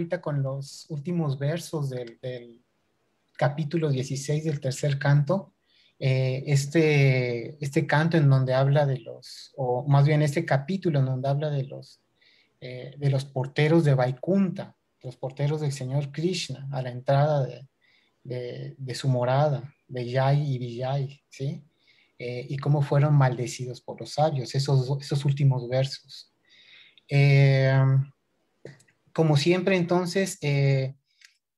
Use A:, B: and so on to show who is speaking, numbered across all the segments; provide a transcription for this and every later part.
A: ahorita con los últimos versos del, capítulo 16 del tercer canto, eh, este, este canto en donde habla de los, o más bien este capítulo en donde habla de los, eh, de los porteros de Vaikunta, los porteros del Señor Krishna a la entrada de, de, su morada, de Yai y Vijay, ¿sí? Eh, y cómo fueron maldecidos por los sabios, esos, esos últimos versos. Como siempre, entonces,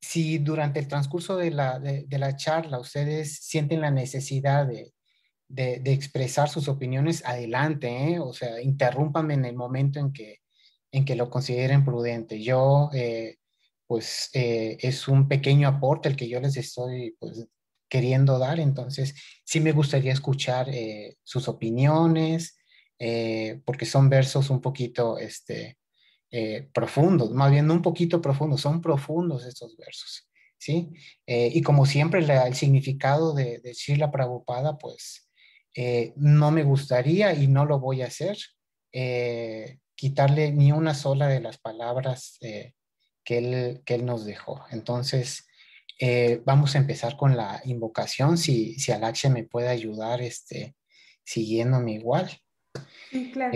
A: si durante el transcurso de la, de, la charla ustedes sienten la necesidad de, de, expresar sus opiniones, adelante, ¿eh? o sea, interrúmpame en el momento en que, en que lo consideren prudente. Yo, eh, pues, eh, es un pequeño aporte el que yo les estoy, pues, queriendo dar, entonces sí me gustaría escuchar sus opiniones, porque son versos un poquito, este, eh, profundos, más bien un poquito profundos, son profundos estos versos, ¿sí? Eh, y como siempre, el significado de, de Srila Prabhupada, pues eh, no me gustaría y no lo voy a hacer, quitarle ni una sola de las palabras que, él, que él nos dejó. Entonces, vamos a empezar con la invocación, si, si me puede ayudar este, siguiéndome igual.
B: Sí, claro.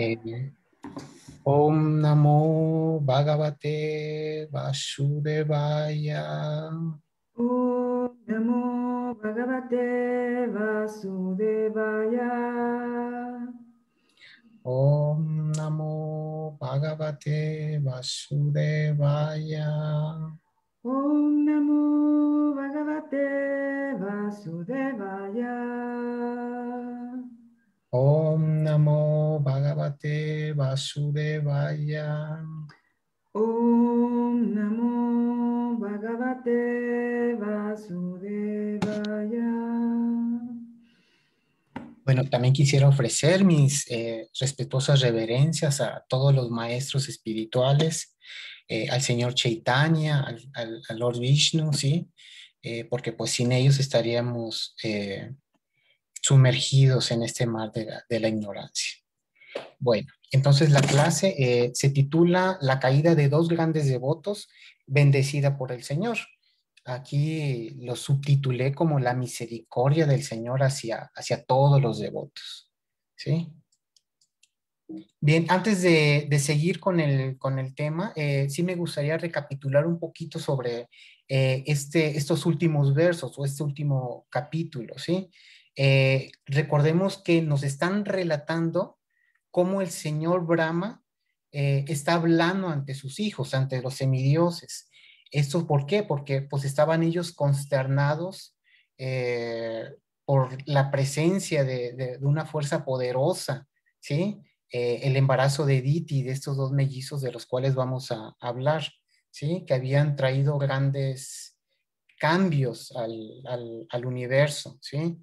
A: オンナモ
B: バガバテ
A: バシュデ
B: バヤオン
A: ナモ
B: バガバテバシュデバヤ
A: オンナモバガバテバシュデバヤ
B: オンナモ
A: ヤ Bhagavate Vasudevaya.
B: Om Namo Bhagavate Vasudevaya.
A: Bueno, también quisiera ofrecer mis eh, respetuosas reverencias a todos los maestros espirituales, eh, al señor Chaitanya, al, Lord Vishnu, ¿sí? Eh, porque pues sin ellos estaríamos sumergidos en este mar de la, ignorancia. Bueno, entonces la clase eh, se titula La caída de dos grandes devotos, bendecida por el Señor. Aquí lo subtitulé como la misericordia del Señor hacia, hacia todos los devotos. ¿Sí? Bien, antes de, seguir con el, con el tema, eh, sí me gustaría recapitular un poquito sobre eh, este, estos últimos versos o este último capítulo, ¿sí? Recordemos que nos están relatando cómo el señor Brahma eh, está hablando ante sus hijos, ante los semidioses. ¿Esto por qué? Porque pues estaban ellos consternados eh, por la presencia de, una fuerza poderosa, ¿sí? el embarazo de Diti, de estos dos mellizos de los cuales vamos a, hablar, ¿sí? Que habían traído grandes cambios al, al universo, ¿sí?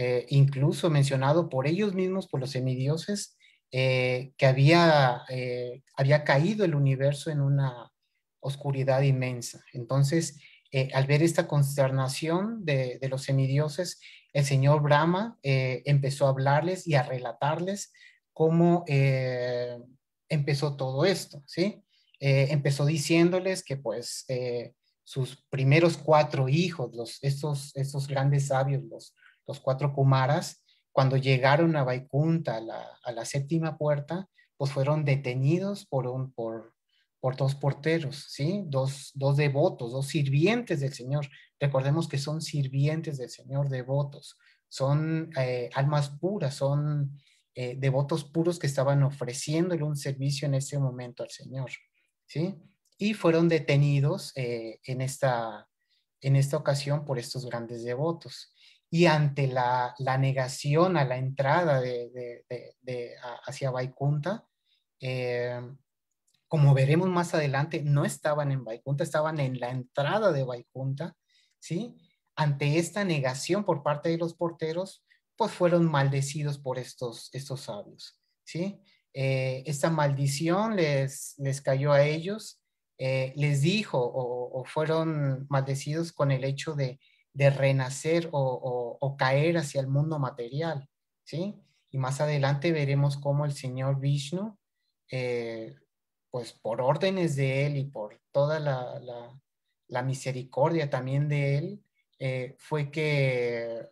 A: Eh, incluso mencionado por ellos mismos, por los semidioses, eh, que había, eh, había caído el universo en una oscuridad inmensa. Entonces, al ver esta consternación de, los semidioses, el señor Brahma empezó a hablarles y a relatarles cómo empezó todo esto, ¿sí? empezó diciéndoles que pues sus primeros cuatro hijos, los, estos, estos grandes sabios, los, los cuatro Kumaras, cuando llegaron a Vaikunta, a la, séptima puerta, pues fueron detenidos por, dos porteros. Dos, devotos, dos sirvientes del Señor. Recordemos que son sirvientes del Señor, devotos. Son eh, almas puras, son eh, devotos puros que estaban ofreciéndole un servicio en ese momento al Señor, ¿sí? Y fueron detenidos eh, en esta ocasión por estos grandes devotos y ante la, negación a la entrada de, hacia Vaikunta, eh, como veremos más adelante, no estaban en Vaikunta, estaban en la entrada de Vaikunta, ¿sí? Ante esta negación por parte de los porteros, pues fueron maldecidos por estos, estos sabios, ¿sí? Eh, esta maldición les, les cayó a ellos, eh, les dijo o, fueron maldecidos con el hecho de de renacer o, caer hacia el mundo material, ¿sí? Y más adelante veremos cómo el señor Vishnu eh, pues por órdenes de Él y por toda la, misericordia también de Él, eh, fue que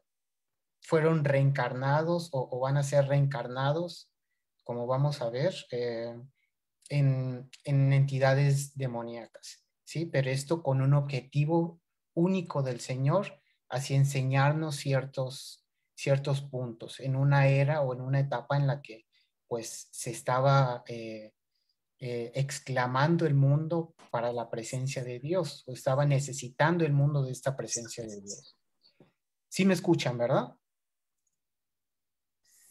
A: fueron reencarnados o, van a ser reencarnados, como vamos a ver, eh, en, en, entidades demoníacas, ¿sí? Pero esto con un objetivo único del Señor, hacia enseñarnos ciertos, ciertos puntos en una era o en una etapa en la que pues se estaba eh, eh, exclamando el mundo para la presencia de Dios, o estaba necesitando el mundo de esta presencia de Dios. Sí me escuchan, ¿verdad?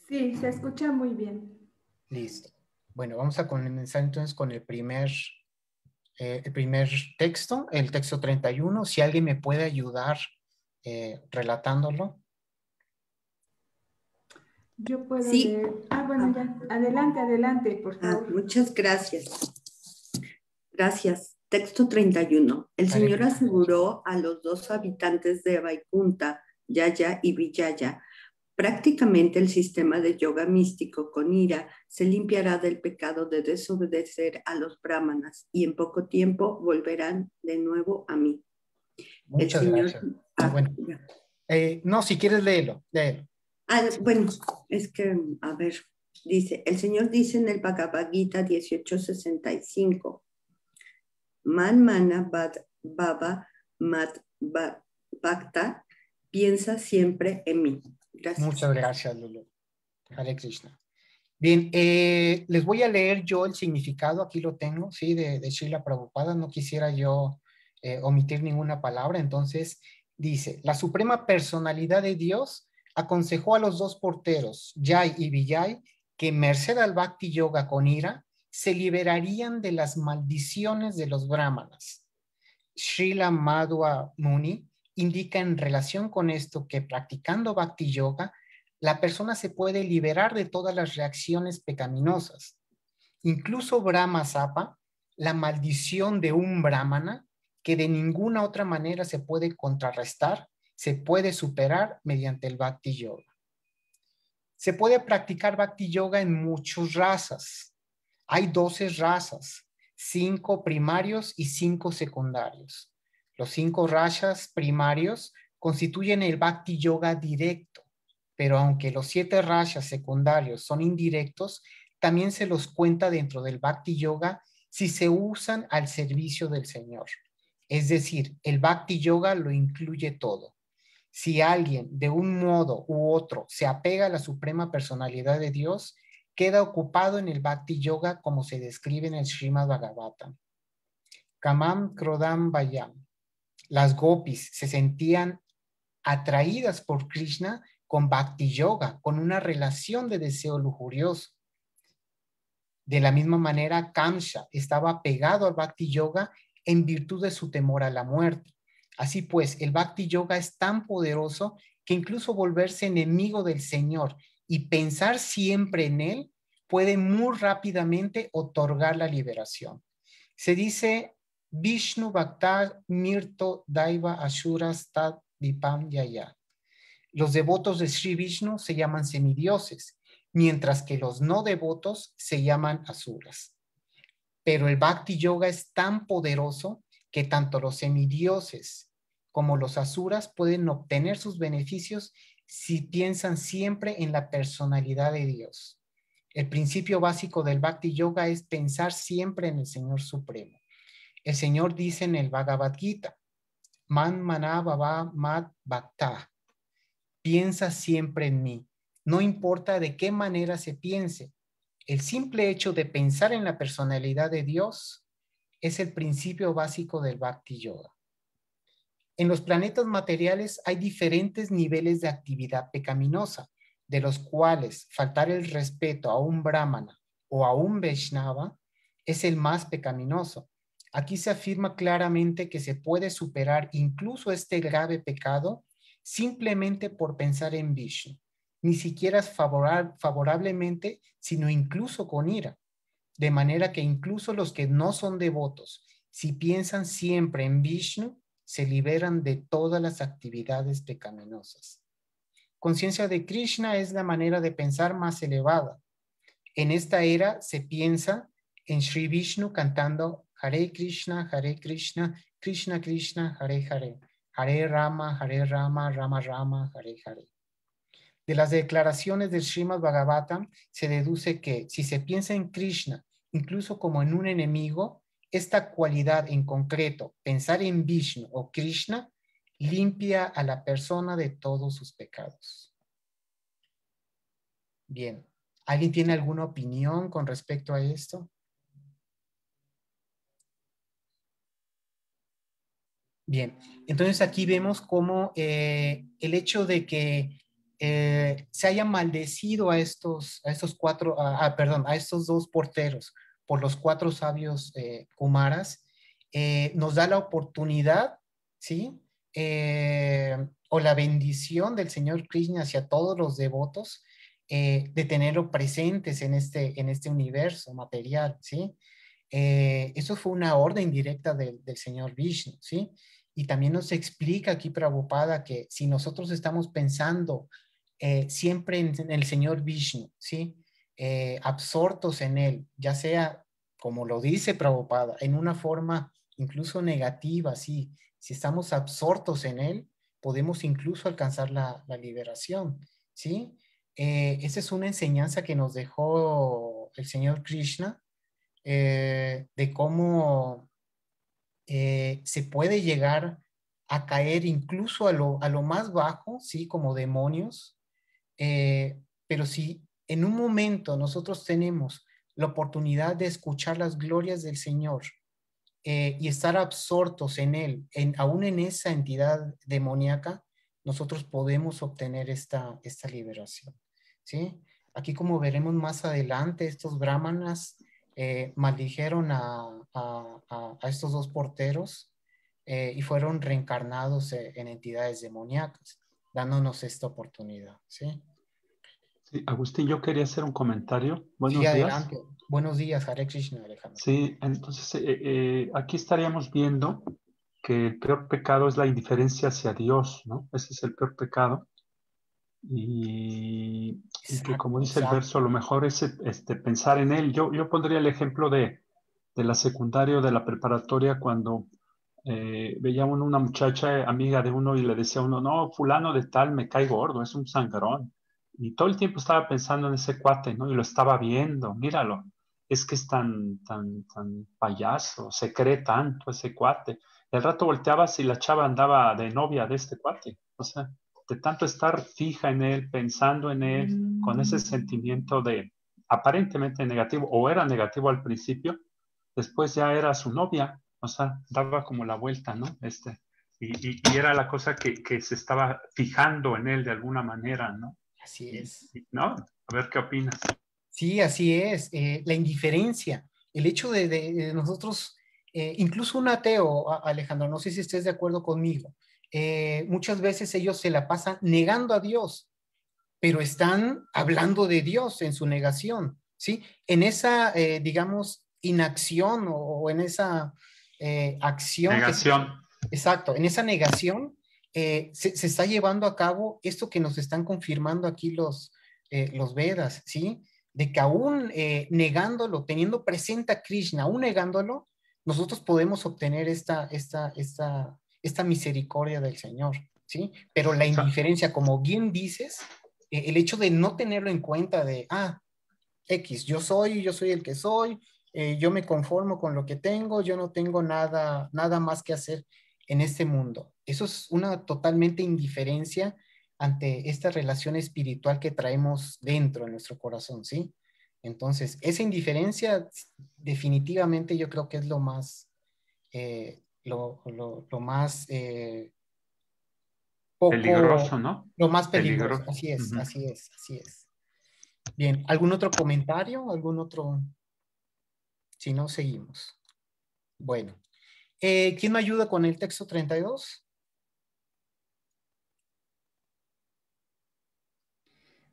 B: Sí, se escucha muy bien.
A: Listo. Bueno, vamos a comenzar entonces con el primer, eh, el primer texto, el texto 31. Si alguien me puede ayudar relatándolo.
B: Yo puedo sí. Ah, bueno, ya. Adelante, adelante, por ah, favor.
C: muchas gracias. Gracias. Texto 31. El Señor aseguró a los dos habitantes de Vaikunta, Yaya y Vijaya, prácticamente el sistema de yoga místico con ira se limpiará del pecado de desobedecer a los brahmanas y en poco tiempo volverán de nuevo a mí.
A: Muchas gracias. Ah, bueno. Eh, no, si quieres léelo, léelo.
C: Ah, bueno, es que, a ver, dice, el Señor dice en el Bhagavad Gita 1865, Man mana baba mat bhakta, piensa siempre en mí.
A: Muchas gracias, Lulu. Hare Krishna. Bien, eh, les voy a leer yo el significado, aquí lo tengo, sí, de, de Prabhupada, no quisiera yo eh, omitir ninguna palabra, entonces dice, la suprema personalidad de Dios aconsejó a los dos porteros, Jai y Vijay, que merced al Bhakti Yoga con ira, se liberarían de las maldiciones de los brahmanas. Srila Madhva Muni indica en relación con esto que practicando Bhakti Yoga, la persona se puede liberar de todas las reacciones pecaminosas. Incluso Brahma Sapa, la maldición de un brahmana, que de ninguna otra manera se puede contrarrestar, se puede superar mediante el Bhakti Yoga. Se puede practicar Bhakti Yoga en muchas razas. Hay 12 razas, cinco primarios y cinco secundarios. Los cinco razas primarios constituyen el Bhakti Yoga directo, pero aunque los siete rashas secundarios son indirectos, también se los cuenta dentro del Bhakti Yoga si se usan al servicio del Señor. Es decir, el Bhakti Yoga lo incluye todo. Si alguien de un modo u otro se apega a la suprema personalidad de Dios, queda ocupado en el Bhakti Yoga como se describe en el Srimad Bhagavatam. Kamam Krodam Bayam. Las gopis se sentían atraídas por Krishna con Bhakti Yoga, con una relación de deseo lujurioso. De la misma manera, Kamsha estaba pegado al Bhakti Yoga en virtud de su temor a la muerte. Así pues, el Bhakti Yoga es tan poderoso que incluso volverse enemigo del Señor y pensar siempre en Él puede muy rápidamente otorgar la liberación. Se dice Vishnu Bhakta Mirto Daiva Ashuras Tad Vipam Yaya. Los devotos de Sri Vishnu se llaman semidioses, mientras que los no devotos se llaman asuras. Pero el Bhakti Yoga es tan poderoso que tanto los semidioses como los asuras pueden obtener sus beneficios si piensan siempre en la personalidad de Dios. El principio básico del Bhakti Yoga es pensar siempre en el Señor Supremo. El Señor dice en el Bhagavad Gita, Man mana baba mat bhakta. Piensa siempre en mí. No importa de qué manera se piense. El simple hecho de pensar en la personalidad de Dios es el principio básico del Bhakti Yoga. En los planetas materiales hay diferentes niveles de actividad pecaminosa, de los cuales faltar el respeto a un brahmana o a un Vaishnava es el más pecaminoso. Aquí se afirma claramente que se puede superar incluso este grave pecado simplemente por pensar en Vishnu, ni siquiera favorablemente, sino incluso con ira de manera que incluso los que no son devotos, si piensan siempre en Vishnu, se liberan de todas las actividades pecaminosas. Conciencia de Krishna es la manera de pensar más elevada. En esta era se piensa en Sri Vishnu cantando Hare Krishna, Hare Krishna, Krishna Krishna, Hare Hare, Hare Rama, Hare Rama, Rama Rama, Hare Hare. De las declaraciones del Srimad Bhagavatam se deduce que si se piensa en Krishna incluso como en un enemigo, esta cualidad en concreto, pensar en Vishnu o Krishna, limpia a la persona de todos sus pecados. Bien, ¿alguien tiene alguna opinión con respecto a esto? Bien, entonces aquí vemos cómo eh, el hecho de que eh, se haya maldecido a estos, a estos cuatro, perdón, a estos dos porteros por los cuatro sabios eh, Kumaras, eh, nos da la oportunidad, ¿sí? o la bendición del Señor Krishna hacia todos los devotos de tenerlo presentes en este, en este universo material, ¿sí? eso fue una orden directa del, del Señor Vishnu, ¿sí? Y también nos explica aquí Prabhupada que si nosotros estamos pensando eh, siempre en, el Señor Vishnu, ¿sí? Eh, absortos en él, ya sea, como lo dice Prabhupada, en una forma incluso negativa, ¿sí? Si estamos absortos en él, podemos incluso alcanzar la, liberación, ¿sí? Eh, esa es una enseñanza que nos dejó el Señor Krishna de cómo se puede llegar a caer incluso a lo, a lo más bajo, ¿sí? Como demonios, eh, pero si en un momento nosotros tenemos la oportunidad de escuchar las glorias del Señor eh, y estar absortos en Él, en, aún en esa entidad demoníaca, nosotros podemos obtener esta, esta liberación. ¿sí? Aquí como veremos más adelante, estos brahmanas eh, maldijeron a, a, estos dos porteros y fueron reencarnados en entidades demoníacas dándonos esta oportunidad. ¿sí?
D: sí Agustín, yo quería hacer un comentario. Buenos días. Adelante.
A: Buenos días, Hare Krishna,
D: Alejandro. Sí, entonces eh, eh, aquí estaríamos viendo que el peor pecado es la indiferencia hacia Dios, ¿no? Ese es el peor pecado. Y, que como dice el verso, lo mejor es este, pensar en Él. Yo, yo pondría el ejemplo de, de la secundaria o de la preparatoria cuando eh, veía una muchacha amiga de uno y le decía a uno, no, fulano de tal me cae gordo, es un sangrón. Y todo el tiempo estaba pensando en ese cuate, ¿no? Y lo estaba viendo, míralo, es que es tan, tan, tan payaso, se cree tanto ese cuate. Y al rato volteabas y la chava andaba de novia de este cuate. O sea, de tanto estar fija en él, pensando en él, con ese mm. sentimiento de aparentemente negativo, o era negativo al principio, después ya era su novia, o sea, daba como la vuelta, ¿no? Este, y, era la cosa que, se estaba fijando en él de alguna manera, ¿no?
A: Así es.
D: ¿No? A ver qué opinas.
A: Sí, así es. Eh, la indiferencia, el hecho de, nosotros, eh, incluso un ateo, Alejandro, no sé si estés de acuerdo conmigo, eh, muchas veces ellos se la pasan negando a Dios, pero están hablando de Dios en su negación, ¿sí? En esa, digamos, inacción o en esa eh, acción.
D: Negación.
A: exacto, en esa negación eh, se, está llevando a cabo esto que nos están confirmando aquí los, eh, los Vedas, ¿sí? De que aún negándolo, teniendo presente a Krishna, aún negándolo, nosotros podemos obtener esta, esta, esta, esta misericordia del Señor, ¿sí? Pero la indiferencia, como bien dices, el hecho de no tenerlo en cuenta de, ah, X, yo soy, yo soy el que soy, eh, yo me conformo con lo que tengo, yo no tengo nada, nada más que hacer en este mundo. Eso es una totalmente indiferencia ante esta relación espiritual que traemos dentro de nuestro corazón, ¿sí? Entonces, esa indiferencia definitivamente yo creo que es lo más, eh, lo, más
D: eh, peligroso, ¿no?
A: Lo más peligroso. Así es, así es, así es. Bien, ¿algún otro comentario? ¿Algún otro? Si no, seguimos. Bueno, eh, ¿quién me ayuda con el texto 32?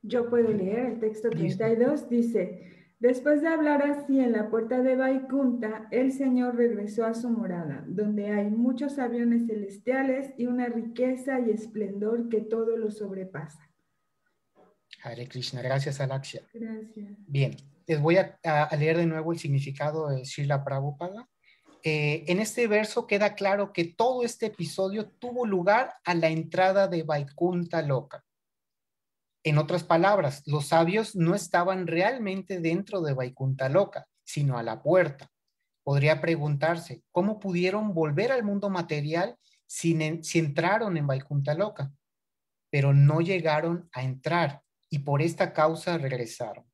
B: Yo puedo leer el texto 32. Dice, después de hablar así en la puerta de Vaikunta, el Señor regresó a su morada, donde hay muchos aviones celestiales y una riqueza y esplendor que todo lo sobrepasa.
A: Hare Krishna, gracias Alakshya.
B: Gracias.
A: Bien, les voy a, leer de nuevo el significado de Srila Prabhupada. Eh, en este verso queda claro que todo este episodio tuvo lugar a la entrada de Vaikunta Loka. En otras palabras, los sabios no estaban realmente dentro de Vaikunta Loka, sino a la puerta. Podría preguntarse, ¿cómo pudieron volver al mundo material si, entraron en Vaikunta Loka? Pero no llegaron a entrar y por esta causa regresaron.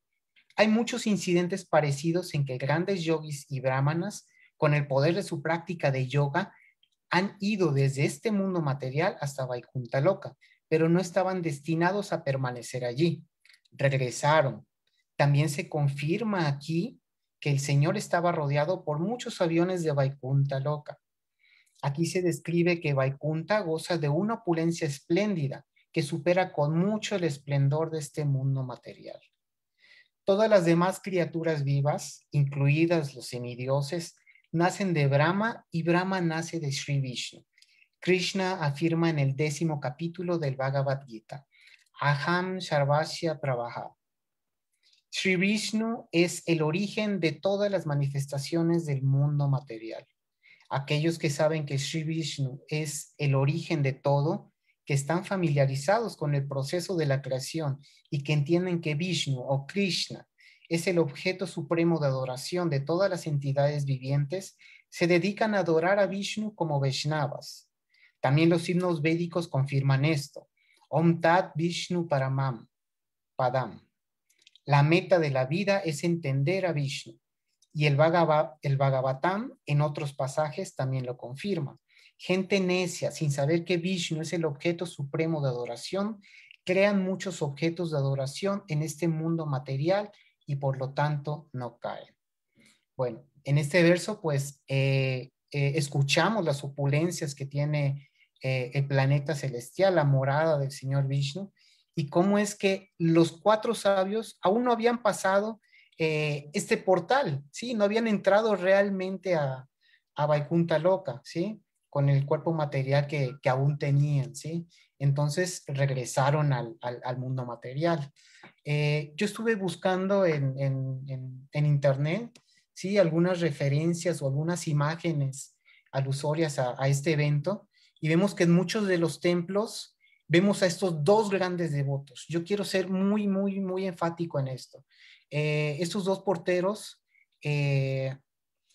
A: Hay muchos incidentes parecidos en que grandes yogis y brahmanas, con el poder de su práctica de yoga, han ido desde este mundo material hasta Vaikunta Loka, pero no estaban destinados a permanecer allí. Regresaron. También se confirma aquí que el Señor estaba rodeado por muchos aviones de Vaikunta Loka. Aquí se describe que Vaikunta goza de una opulencia espléndida que supera con mucho el esplendor de este mundo material. Todas las demás criaturas vivas, incluidas los semidioses, nacen de Brahma y Brahma nace de Sri Vishnu. Krishna afirma en el décimo capítulo del Bhagavad Gita, Aham Sharvasya Pravaha. Sri Vishnu es el origen de todas las manifestaciones del mundo material. Aquellos que saben que Sri Vishnu es el origen de todo, que están familiarizados con el proceso de la creación y que entienden que Vishnu o Krishna es el objeto supremo de adoración de todas las entidades vivientes, se dedican a adorar a Vishnu como Vaishnavas, también los himnos védicos confirman esto. Om Tat Vishnu Paramam, Padam. La meta de la vida es entender a Vishnu. Y el, el Bhagavatam en otros pasajes también lo confirma. Gente necia, sin saber que Vishnu es el objeto supremo de adoración, crean muchos objetos de adoración en este mundo material y por lo tanto no caen. Bueno, en este verso pues eh, eh, escuchamos las opulencias que tiene eh, el planeta celestial, la morada del Señor Vishnu, y cómo es que los cuatro sabios aún no habían pasado eh, este portal, ¿sí? No habían entrado realmente a, a Vaikunta Loca, ¿sí? Con el cuerpo material que, que aún tenían, ¿sí? Entonces regresaron al, al, mundo material. Eh, yo estuve buscando en, en, en, internet, ¿sí? Algunas referencias o algunas imágenes alusorias a, a este evento y vemos que en muchos de los templos vemos a estos dos grandes devotos. Yo quiero ser muy, muy, muy enfático en esto. Eh, estos dos porteros, eh,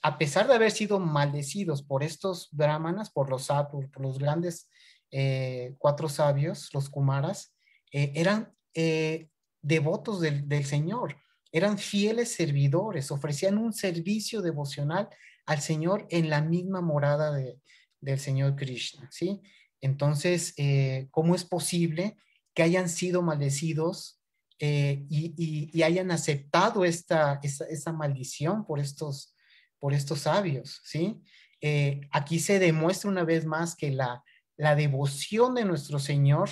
A: a pesar de haber sido maldecidos por estos brahmanas, por los, por, por los grandes eh, cuatro sabios, los kumaras, eran devotos del, del Señor, eran fieles servidores, ofrecían un servicio devocional al Señor en la misma morada de, del Señor Krishna, ¿sí? Entonces, eh, ¿cómo es posible que hayan sido maldecidos eh, y, hayan aceptado esta, esta, maldición por estos, por estos sabios, ¿sí? Eh, aquí se demuestra una vez más que la, la devoción de nuestro Señor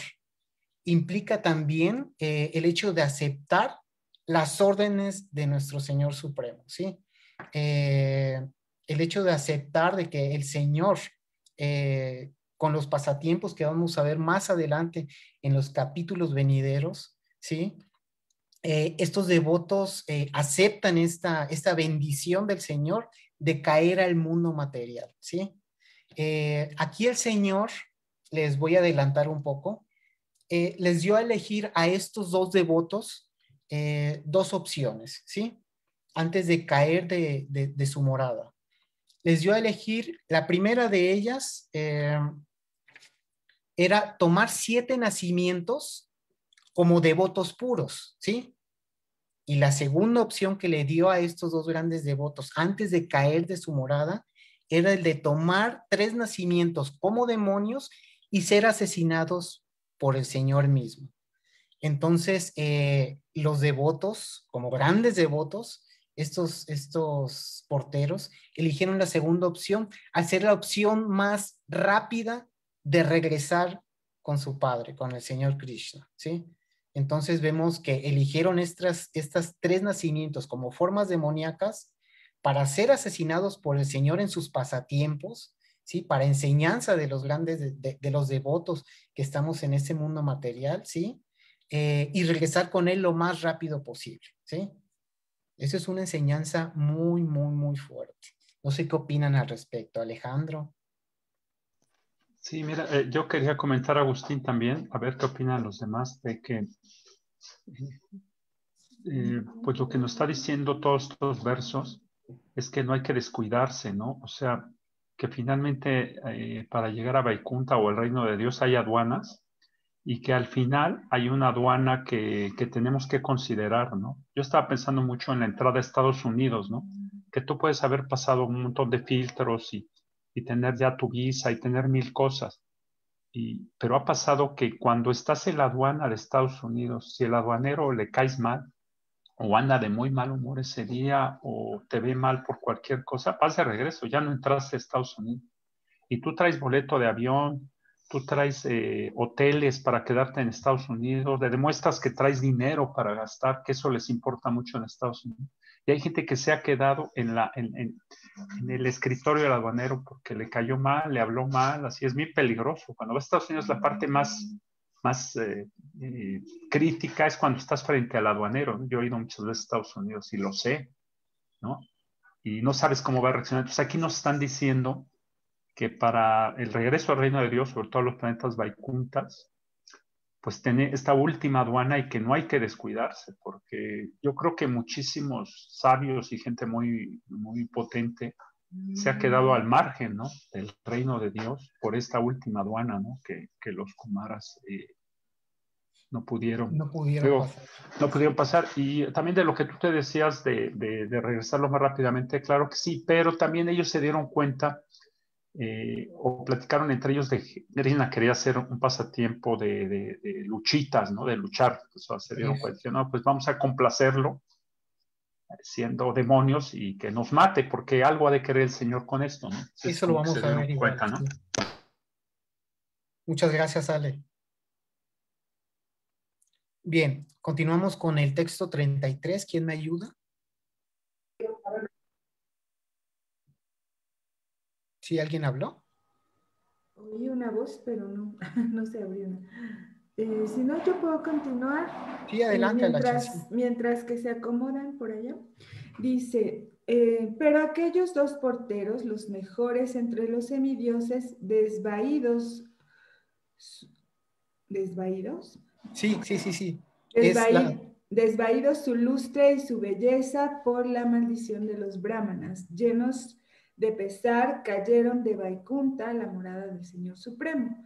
A: implica también el hecho de aceptar las órdenes de nuestro Señor Supremo, ¿sí? el hecho de aceptar de que el Señor eh, con los pasatiempos que vamos a ver más adelante en los capítulos venideros, ¿sí? Eh, estos devotos eh, aceptan esta, esta bendición del Señor de caer al mundo material, ¿sí? aquí el Señor, les voy a adelantar un poco, les dio a elegir a estos dos devotos dos opciones, ¿sí? Antes de caer de, de su morada les dio a elegir, la primera de ellas eh, era tomar siete nacimientos como devotos puros, ¿sí? Y la segunda opción que le dio a estos dos grandes devotos antes de caer de su morada era el de tomar tres nacimientos como demonios y ser asesinados por el Señor mismo. Entonces, eh, los devotos, como grandes devotos, estos, estos porteros eligieron la segunda opción al ser la opción más rápida de regresar con su padre, con el Señor Krishna, ¿sí? Entonces vemos que eligieron estas, estas tres nacimientos como formas demoníacas para ser asesinados por el Señor en sus pasatiempos, ¿sí? Para enseñanza de los grandes, de, los devotos que estamos en ese mundo material, ¿sí? Eh, y regresar con él lo más rápido posible, ¿sí? Esa es una enseñanza muy, muy, muy fuerte. No sé qué opinan al respecto, Alejandro.
D: Sí, mira, eh, yo quería comentar Agustín también, a ver qué opinan los demás de que, eh, pues lo que nos está diciendo todos estos versos es que no hay que descuidarse, ¿no? O sea, que finalmente eh, para llegar a Vaikunta o el reino de Dios hay aduanas y que al final hay una aduana que, que, tenemos que considerar, ¿no? Yo estaba pensando mucho en la entrada a Estados Unidos, ¿no? Que tú puedes haber pasado un montón de filtros y, y tener ya tu visa y tener mil cosas. Y, pero ha pasado que cuando estás en la aduana de Estados Unidos, si el aduanero le caes mal, o anda de muy mal humor ese día, o te ve mal por cualquier cosa, vas de regreso, ya no entraste a Estados Unidos. Y tú traes boleto de avión, tú traes eh, hoteles para quedarte en Estados Unidos, le demuestras que traes dinero para gastar, que eso les importa mucho en Estados Unidos. Y hay gente que se ha quedado en, la, en, en, el escritorio del aduanero porque le cayó mal, le habló mal, así es muy peligroso. Cuando vas a Estados Unidos, la parte más, más eh, eh, crítica es cuando estás frente al aduanero. Yo he ido muchas veces a Estados Unidos y lo sé, ¿no? Y no sabes cómo va a reaccionar. Entonces aquí nos están diciendo que para el regreso al reino de Dios, sobre todo los planetas Vaikuntas, pues tener esta última aduana y que no hay que descuidarse, porque yo creo que muchísimos sabios y gente muy, muy potente se ha quedado al margen, ¿no? Del reino de Dios por esta última aduana, ¿no? Que, que los Kumaras eh, no pudieron.
A: No pudieron pasar.
D: No pudieron pasar. Y también de lo que tú te decías de, de, de regresarlo más rápidamente, claro que sí, pero también ellos se dieron cuenta eh, o platicaron entre ellos de Grina quería hacer un pasatiempo de, de, de luchitas, ¿no? De luchar. O sea, se dieron cuenta, no, pues vamos a complacerlo siendo demonios y que nos mate, porque algo ha de querer el Señor con esto, ¿no?
A: Entonces, Eso lo vamos a ver igual, cuenta, ¿no? Muchas gracias, Ale. Bien, continuamos con el texto 33. ¿Quién me ayuda? ¿Sí alguien habló?
B: Oí una voz, pero no, no se abrió. Eh, si no, yo puedo continuar.
A: Sí, adelante.
B: Eh, mientras, mientras, que se acomodan por allá. Dice, eh, pero aquellos dos porteros, los mejores entre los semidioses, desvaídos, desvaídos.
A: Sí, sí, sí, sí.
B: Desvaí, la... Desvaídos su lustre y su belleza por la maldición de los brahmanas, llenos de pesar cayeron de Vaikunta, la morada del Señor Supremo.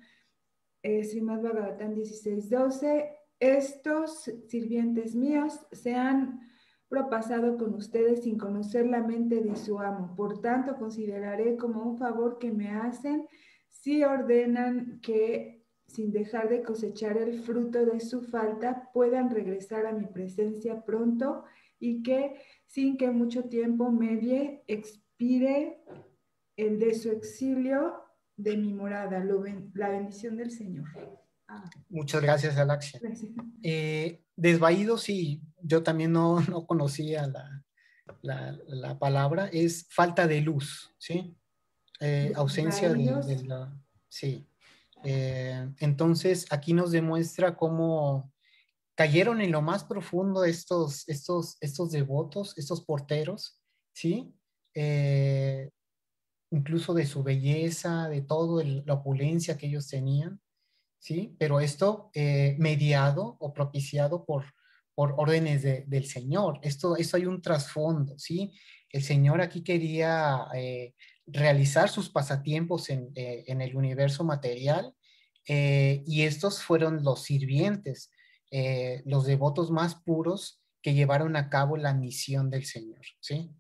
B: Eh, Srimad Bhagavatam 16:12, estos sirvientes míos se han propasado con ustedes sin conocer la mente de su amo. Por tanto, consideraré como un favor que me hacen si ordenan que, sin dejar de cosechar el fruto de su falta, puedan regresar a mi presencia pronto y que, sin que mucho tiempo medie, pide el de su exilio de mi morada, la bendición del Señor.
A: Ah. Muchas gracias, Alexia. Eh, desvaído, sí, yo también no, no conocía la, la, la, palabra, es falta de luz, ¿sí? Eh, ausencia de, de, la... Sí. Eh, entonces, aquí nos demuestra cómo cayeron en lo más profundo estos, estos, estos devotos, estos porteros, ¿sí? Eh, incluso de su belleza, de toda la opulencia que ellos tenían, ¿sí? Pero esto eh, mediado o propiciado por, por órdenes de, del Señor. Esto, esto hay un trasfondo, ¿sí? El Señor aquí quería eh, realizar sus pasatiempos en, en el universo material y estos fueron los sirvientes, los devotos más puros que llevaron a cabo la misión del Señor, ¿sí?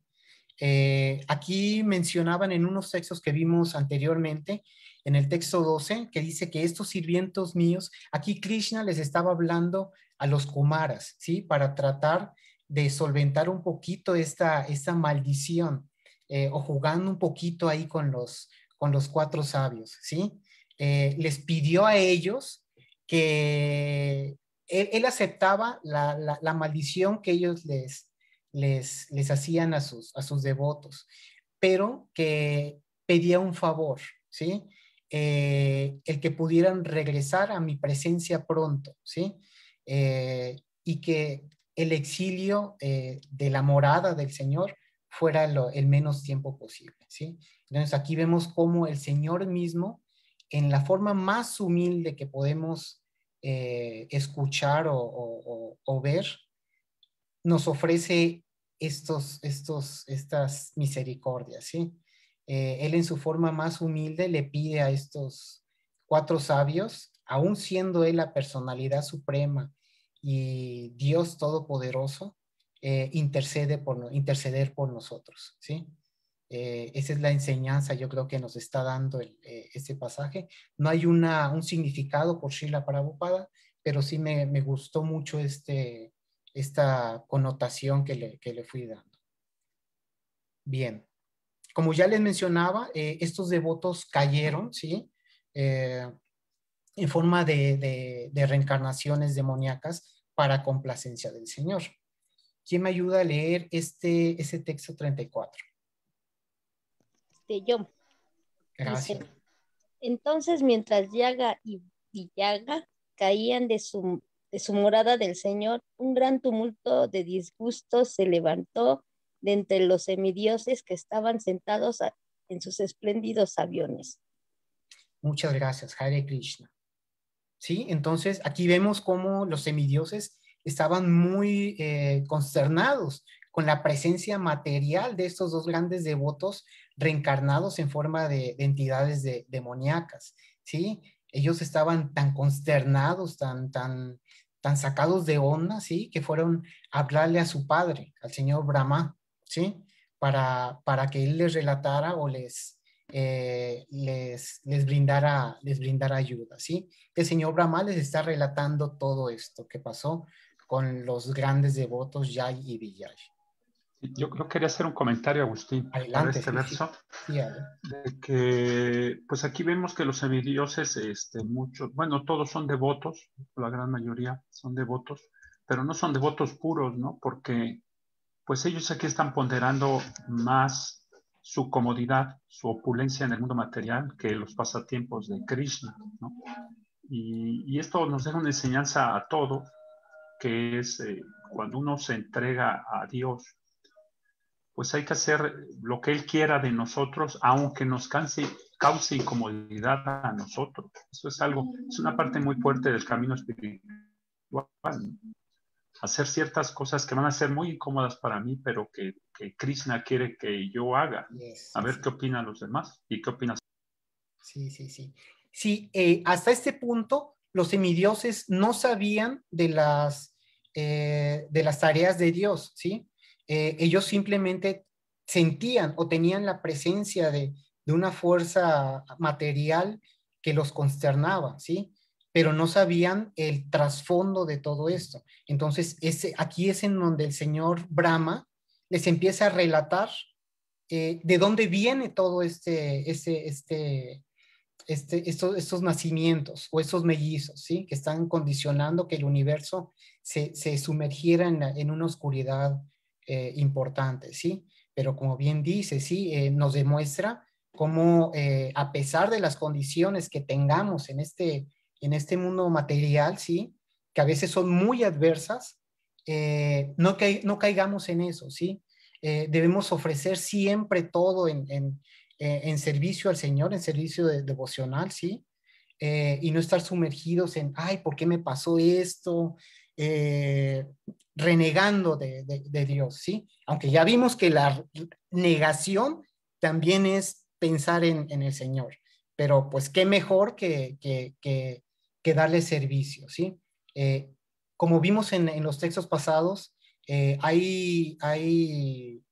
A: Eh, aquí mencionaban en unos textos que vimos anteriormente, en el texto 12, que dice que estos sirvientos míos, aquí Krishna les estaba hablando a los Kumaras, ¿sí? Para tratar de solventar un poquito esta, esta maldición eh, o jugando un poquito ahí con los, con los cuatro sabios, ¿sí? Eh, les pidió a ellos que él, aceptaba la, la maldición que ellos les, les, les hacían a sus, a sus devotos, pero que pedía un favor, ¿sí? Eh, el que pudieran regresar a mi presencia pronto, ¿sí? Eh, y que el exilio eh, de la morada del Señor fuera el menos tiempo posible, ¿sí? Entonces aquí vemos cómo el Señor mismo, en la forma más humilde que podemos escuchar o, ver, nos ofrece estos, estos, estas misericordias, ¿sí? Eh, él en su forma más humilde le pide a estos cuatro sabios, aún siendo él la personalidad suprema y Dios todopoderoso, eh, intercede por, interceder por nosotros, ¿sí? Eh, esa es la enseñanza, yo creo que nos está dando este pasaje. No hay una, un significado por Shila Prabhupada, pero sí me, me, gustó mucho este, esta connotación que le, que le fui dando. Bien, como ya les mencionaba, eh, estos devotos cayeron, ¿sí? Eh, en forma de, reencarnaciones demoníacas para complacencia del Señor. ¿Quién me ayuda a leer este, ese texto 34?
E: Este, yo. Gracias. Entonces, mientras Yaga y Villaga caían de su, de su morada del Señor, un gran tumulto de disgusto se levantó de entre los semidioses que estaban sentados en sus espléndidos aviones.
A: Muchas gracias, Hare Krishna. Sí, entonces aquí vemos cómo los semidioses estaban muy eh, consternados con la presencia material de estos dos grandes devotos reencarnados en forma de, entidades demoníacas, ¿sí? Ellos estaban tan consternados, tan, tan, tan sacados de onda, ¿sí? Que fueron a hablarle a su padre, al señor Brahma, ¿sí? Para, para que él les relatara o les, eh, les, les, brindara, les brindara ayuda, ¿sí? El señor Brahma les está relatando todo esto que pasó con los grandes devotos Yay y Villay.
D: Yo, creo quería hacer un comentario, Agustín, Adelante, este verso, de que, pues aquí vemos que los semidioses, este, muchos, bueno, todos son devotos, la gran mayoría son devotos, pero no son devotos puros, ¿no? Porque pues ellos aquí están ponderando más su comodidad, su opulencia en el mundo material que los pasatiempos de Krishna. ¿no? Y, esto nos deja una enseñanza a todos, que es eh, cuando uno se entrega a Dios, pues hay que hacer lo que Él quiera de nosotros, aunque nos canse, cause incomodidad a nosotros. Eso es algo, es una parte muy fuerte del camino espiritual hacer ciertas cosas que van a ser muy incómodas para mí, pero que, que Krishna quiere que yo haga. a ver qué opinan los demás y qué opinas.
A: Sí, sí, sí. Sí, eh, hasta este punto los semidioses no sabían de las, eh, de las tareas de Dios, ¿sí? Eh, ellos simplemente sentían o tenían la presencia de, de una fuerza material que los consternaba, ¿sí? pero no sabían el trasfondo de todo esto. Entonces, ese, aquí es en donde el señor Brahma les empieza a relatar eh, de dónde viene todo este, este, este, este, estos, estos nacimientos o esos mellizos, ¿sí? Que están condicionando que el universo se, se sumergiera en, en, una oscuridad eh, importante, ¿sí? Pero como bien dice, ¿sí? Eh, nos demuestra cómo a pesar de las condiciones que tengamos en este en este mundo material, ¿sí? Que a veces son muy adversas, eh, no, que, no caigamos en eso, ¿sí? Eh, debemos ofrecer siempre todo en, en, eh, en, servicio al Señor, en servicio devocional, ¿sí? y no estar sumergidos en, ay, ¿por qué me pasó esto? Renegando de, Dios, ¿sí? Aunque ya vimos que la negación también es pensar en, el Señor, pero pues qué mejor que darle servicio, ¿sí? Eh, como vimos en, los textos pasados, eh, hay, hay,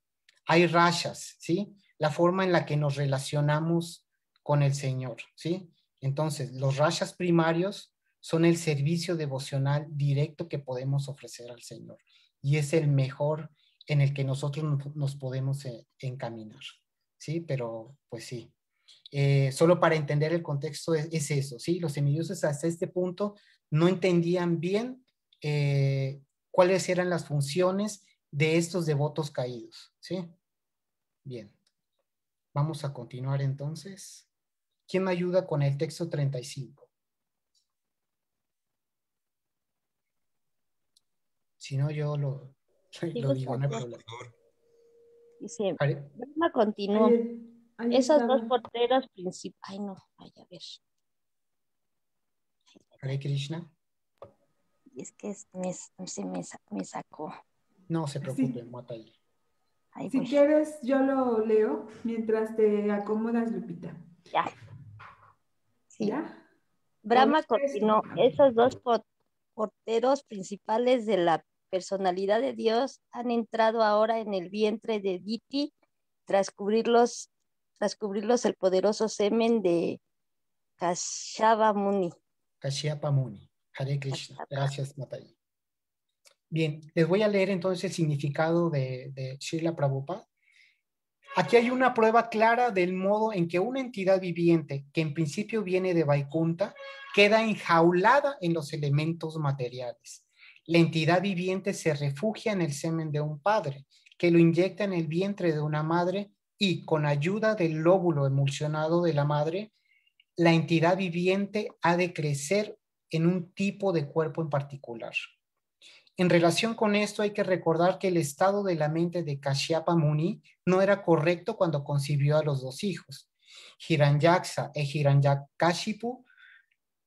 A: hay rayas, ¿sí? La forma en la que nos relacionamos con el Señor, ¿sí? Entonces, los rayas primarios son el servicio devocional directo que podemos ofrecer al Señor y es el mejor en el que nosotros nos podemos eh, encaminar, ¿sí? Pero, pues sí, eh, solo para entender el contexto es, eso, ¿sí? Los semidioses hasta este punto no entendían bien eh, cuáles eran las funciones de estos devotos caídos, ¿sí? Bien, vamos a continuar entonces. ¿Quién me ayuda con el texto 35? Si no, yo lo, lo digo, no hay problema.
E: Dice, Brahma continuó. Esos dos porteros principales. Ay, no, vaya a ver.
A: Hare Krishna.
E: Y es que me, se me, sacó.
A: No se preocupe, mata
B: ahí. si quieres, yo lo leo mientras te acomodas, Lupita.
E: Ya. ¿Ya? Brahma continuó. Esos dos porteros principales de la personalidad de Dios han entrado ahora en el vientre de Diti tras cubrirlos, tras cubrirlos el poderoso semen de Kashyapa Muni.
A: Kashyapa Muni. Hare Krishna. Gracias, Matayi. Bien, les voy a leer entonces el significado de, de Srila Prabhupada. Aquí hay una prueba clara del modo en que una entidad viviente, que en principio viene de Vaikunta, queda enjaulada en los elementos materiales. La entidad viviente se refugia en el semen de un padre, que lo inyecta en el vientre de una madre y con ayuda del lóbulo emulsionado de la madre, la entidad viviente ha de crecer en un tipo de cuerpo en particular. En relación con esto hay que recordar que el estado de la mente de Kashyapa Muni no era correcto cuando concibió a los dos hijos, Hiranyaksa e Hiranyakashipu,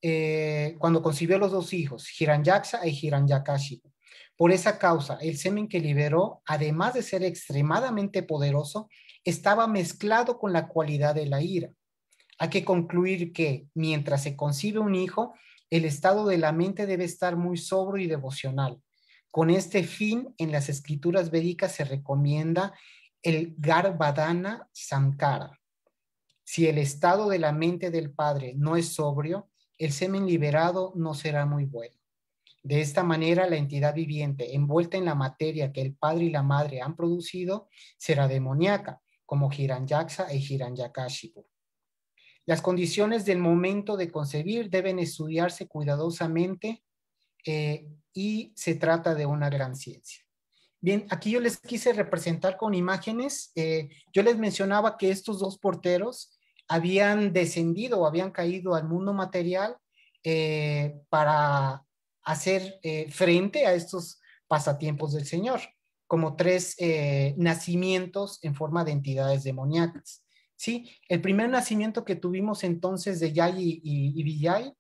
A: eh, cuando concibió los dos hijos, Hiranyaksa e Hiranyakashipu. Por esa causa, el semen que liberó, además de ser extremadamente poderoso, estaba mezclado con la cualidad de la ira. Hay que concluir que mientras se concibe un hijo, el estado de la mente debe estar muy sobrio y devocional. Con este fin, en las escrituras védicas se recomienda el Garbhadana Samkara. Si el estado de la mente del padre no es sobrio, el semen liberado no será muy bueno. De esta manera, la entidad viviente envuelta en la materia que el padre y la madre han producido será demoníaca, como Hiranyaksa e Hiranyakashipu. Las condiciones del momento de concebir deben estudiarse cuidadosamente eh, y se trata de una gran ciencia. Bien, aquí yo les quise representar con imágenes. Eh, yo les mencionaba que estos dos porteros habían descendido o habían caído al mundo material eh, para hacer frente a estos pasatiempos del Señor, como tres nacimientos en forma de entidades demoníacas. ¿sí? El primer nacimiento que tuvimos entonces de Yay y, y, Villay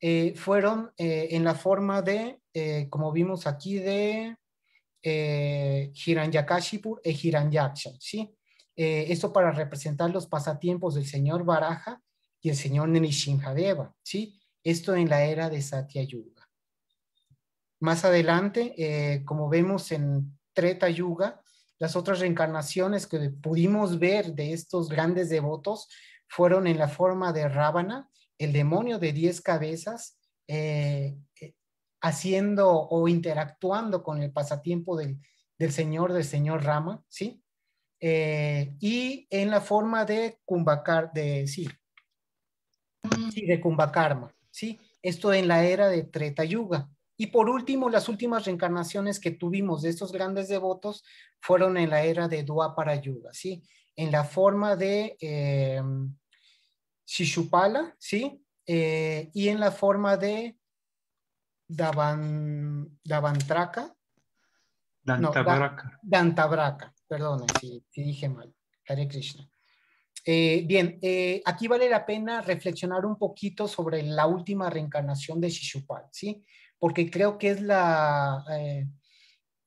A: eh, fueron eh, en la forma de, eh, como vimos aquí, de Hiranyakashipur e Hiranyaksha, ¿sí? Esto para representar los pasatiempos del señor Baraja y el señor Nenishinjadeva, ¿sí? Esto en la era de Satya Yuga. Más adelante, como vemos en Treta Yuga, las otras reencarnaciones que pudimos ver de estos grandes devotos fueron en la forma de Ravana el demonio de diez cabezas eh, eh, haciendo o interactuando con el pasatiempo del, señor, del señor Rama, ¿sí? Eh, y en la forma de Kumbhakar, de, sí, sí, de Kumbhakarma, ¿sí? Esto en la era de Treta Yuga. Y por último, las últimas reencarnaciones que tuvimos de estos grandes devotos fueron en la era de Dwapara Yuga, ¿sí? En la forma de Shishupala, ¿sí? Eh, y en la forma de Davan, Davantraka.
D: Dantabraka.
A: Dantabraka, perdón, si, dije mal. Hare Krishna. Eh, bien, eh, aquí vale la pena reflexionar un poquito sobre la última reencarnación de Shishupal, ¿sí? Porque creo que es la,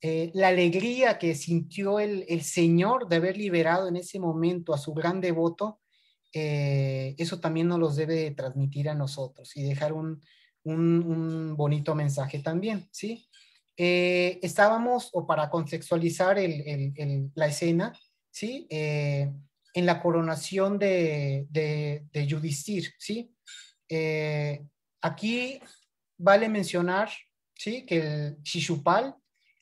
A: la alegría que sintió el, el, Señor de haber liberado en ese momento a su gran devoto eh, eso también nos los debe transmitir a nosotros y dejar un, bonito mensaje también, ¿sí? Eh, estábamos, o para contextualizar la escena, ¿sí? Eh, en la coronación de, de, de ¿sí? aquí vale mencionar, ¿sí? Que el Shishupal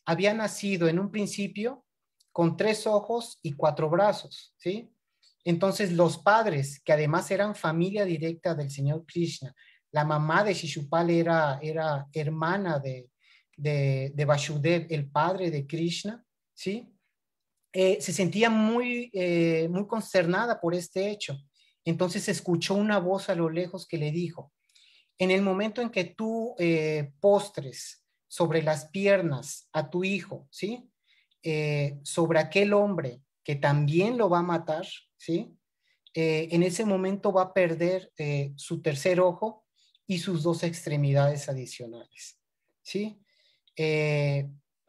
A: había nacido en un principio con tres ojos y cuatro brazos, ¿sí? Entonces los padres, que además eran familia directa del Señor Krishna, la mamá de Shishupal era, era hermana de, de, de Vasudeva, el padre de Krishna, ¿sí? Eh, se sentía muy, eh, muy consternada por este hecho. Entonces escuchó una voz a lo lejos que le dijo, en el momento en que tú eh, postres sobre las piernas a tu hijo, ¿sí? Sobre aquel hombre que también lo va a matar, ¿sí? En ese momento va a perder su tercer ojo y sus dos extremidades adicionales, ¿sí?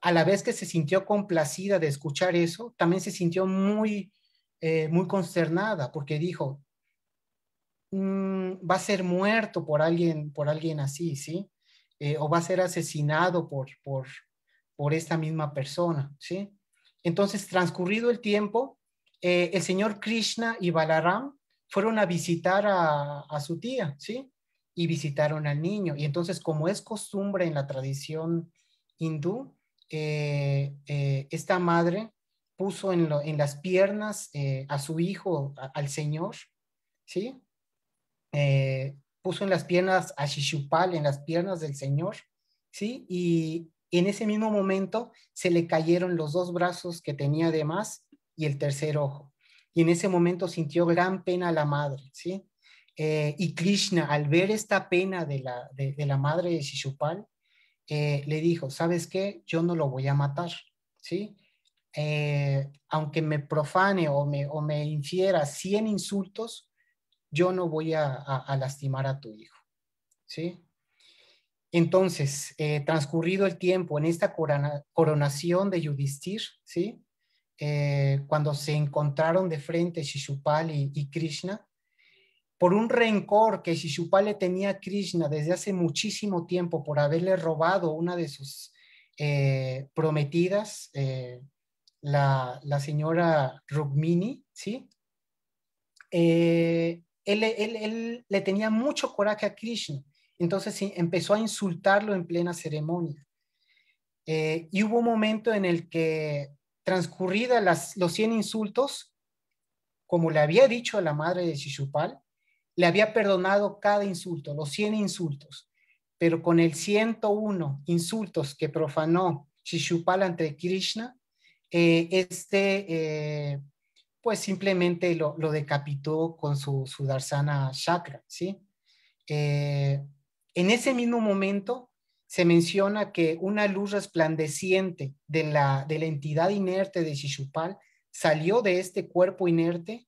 A: A la vez que se sintió complacida de escuchar eso, también se sintió muy, muy consternada porque dijo, mm, va a ser muerto por alguien, por alguien así, ¿sí? Eh, o va a ser asesinado por, por, por esta misma persona, ¿sí? Entonces, transcurrido el tiempo, eh, el señor Krishna y Balaram fueron a visitar a, su tía, ¿sí? Y visitaron al niño. Y entonces, como es costumbre en la tradición hindú, eh, esta madre puso en, las piernas a su hijo, al Señor, ¿sí? puso en las piernas a Shishupal, en las piernas del Señor, ¿sí? Y en ese mismo momento se le cayeron los dos brazos que tenía de más y el tercer ojo. Y en ese momento sintió gran pena la madre, ¿sí? Eh, y Krishna, al ver esta pena de la, de, la madre de Shishupal, eh, le dijo, ¿sabes qué? Yo no lo voy a matar, ¿sí? Eh, aunque me profane o me, o me infiera 100 insultos, yo no voy a, lastimar a tu hijo. ¿Sí? Entonces, eh, transcurrido el tiempo en esta coronación de Yudhisthir, ¿sí? Cuando se encontraron de frente Shishupal y, Krishna, por un rencor que Shishupal le tenía a Krishna desde hace muchísimo tiempo por haberle robado una de sus eh, prometidas, la, la, señora Rukmini, ¿sí? él, le tenía mucho coraje a Krishna. Entonces empezó a insultarlo en plena ceremonia. Eh, y hubo un momento en el que, transcurrida las, los 100 insultos, como le había dicho a la madre de Shishupal, le había perdonado cada insulto, los 100 insultos. Pero con el 101 insultos que profanó Shishupal ante Krishna, eh, este eh, pues simplemente lo, decapitó con su, su Darsana chakra, ¿sí? Eh, en ese mismo momento se menciona que una luz resplandeciente de la, de la entidad inerte de Shishupal salió de este cuerpo inerte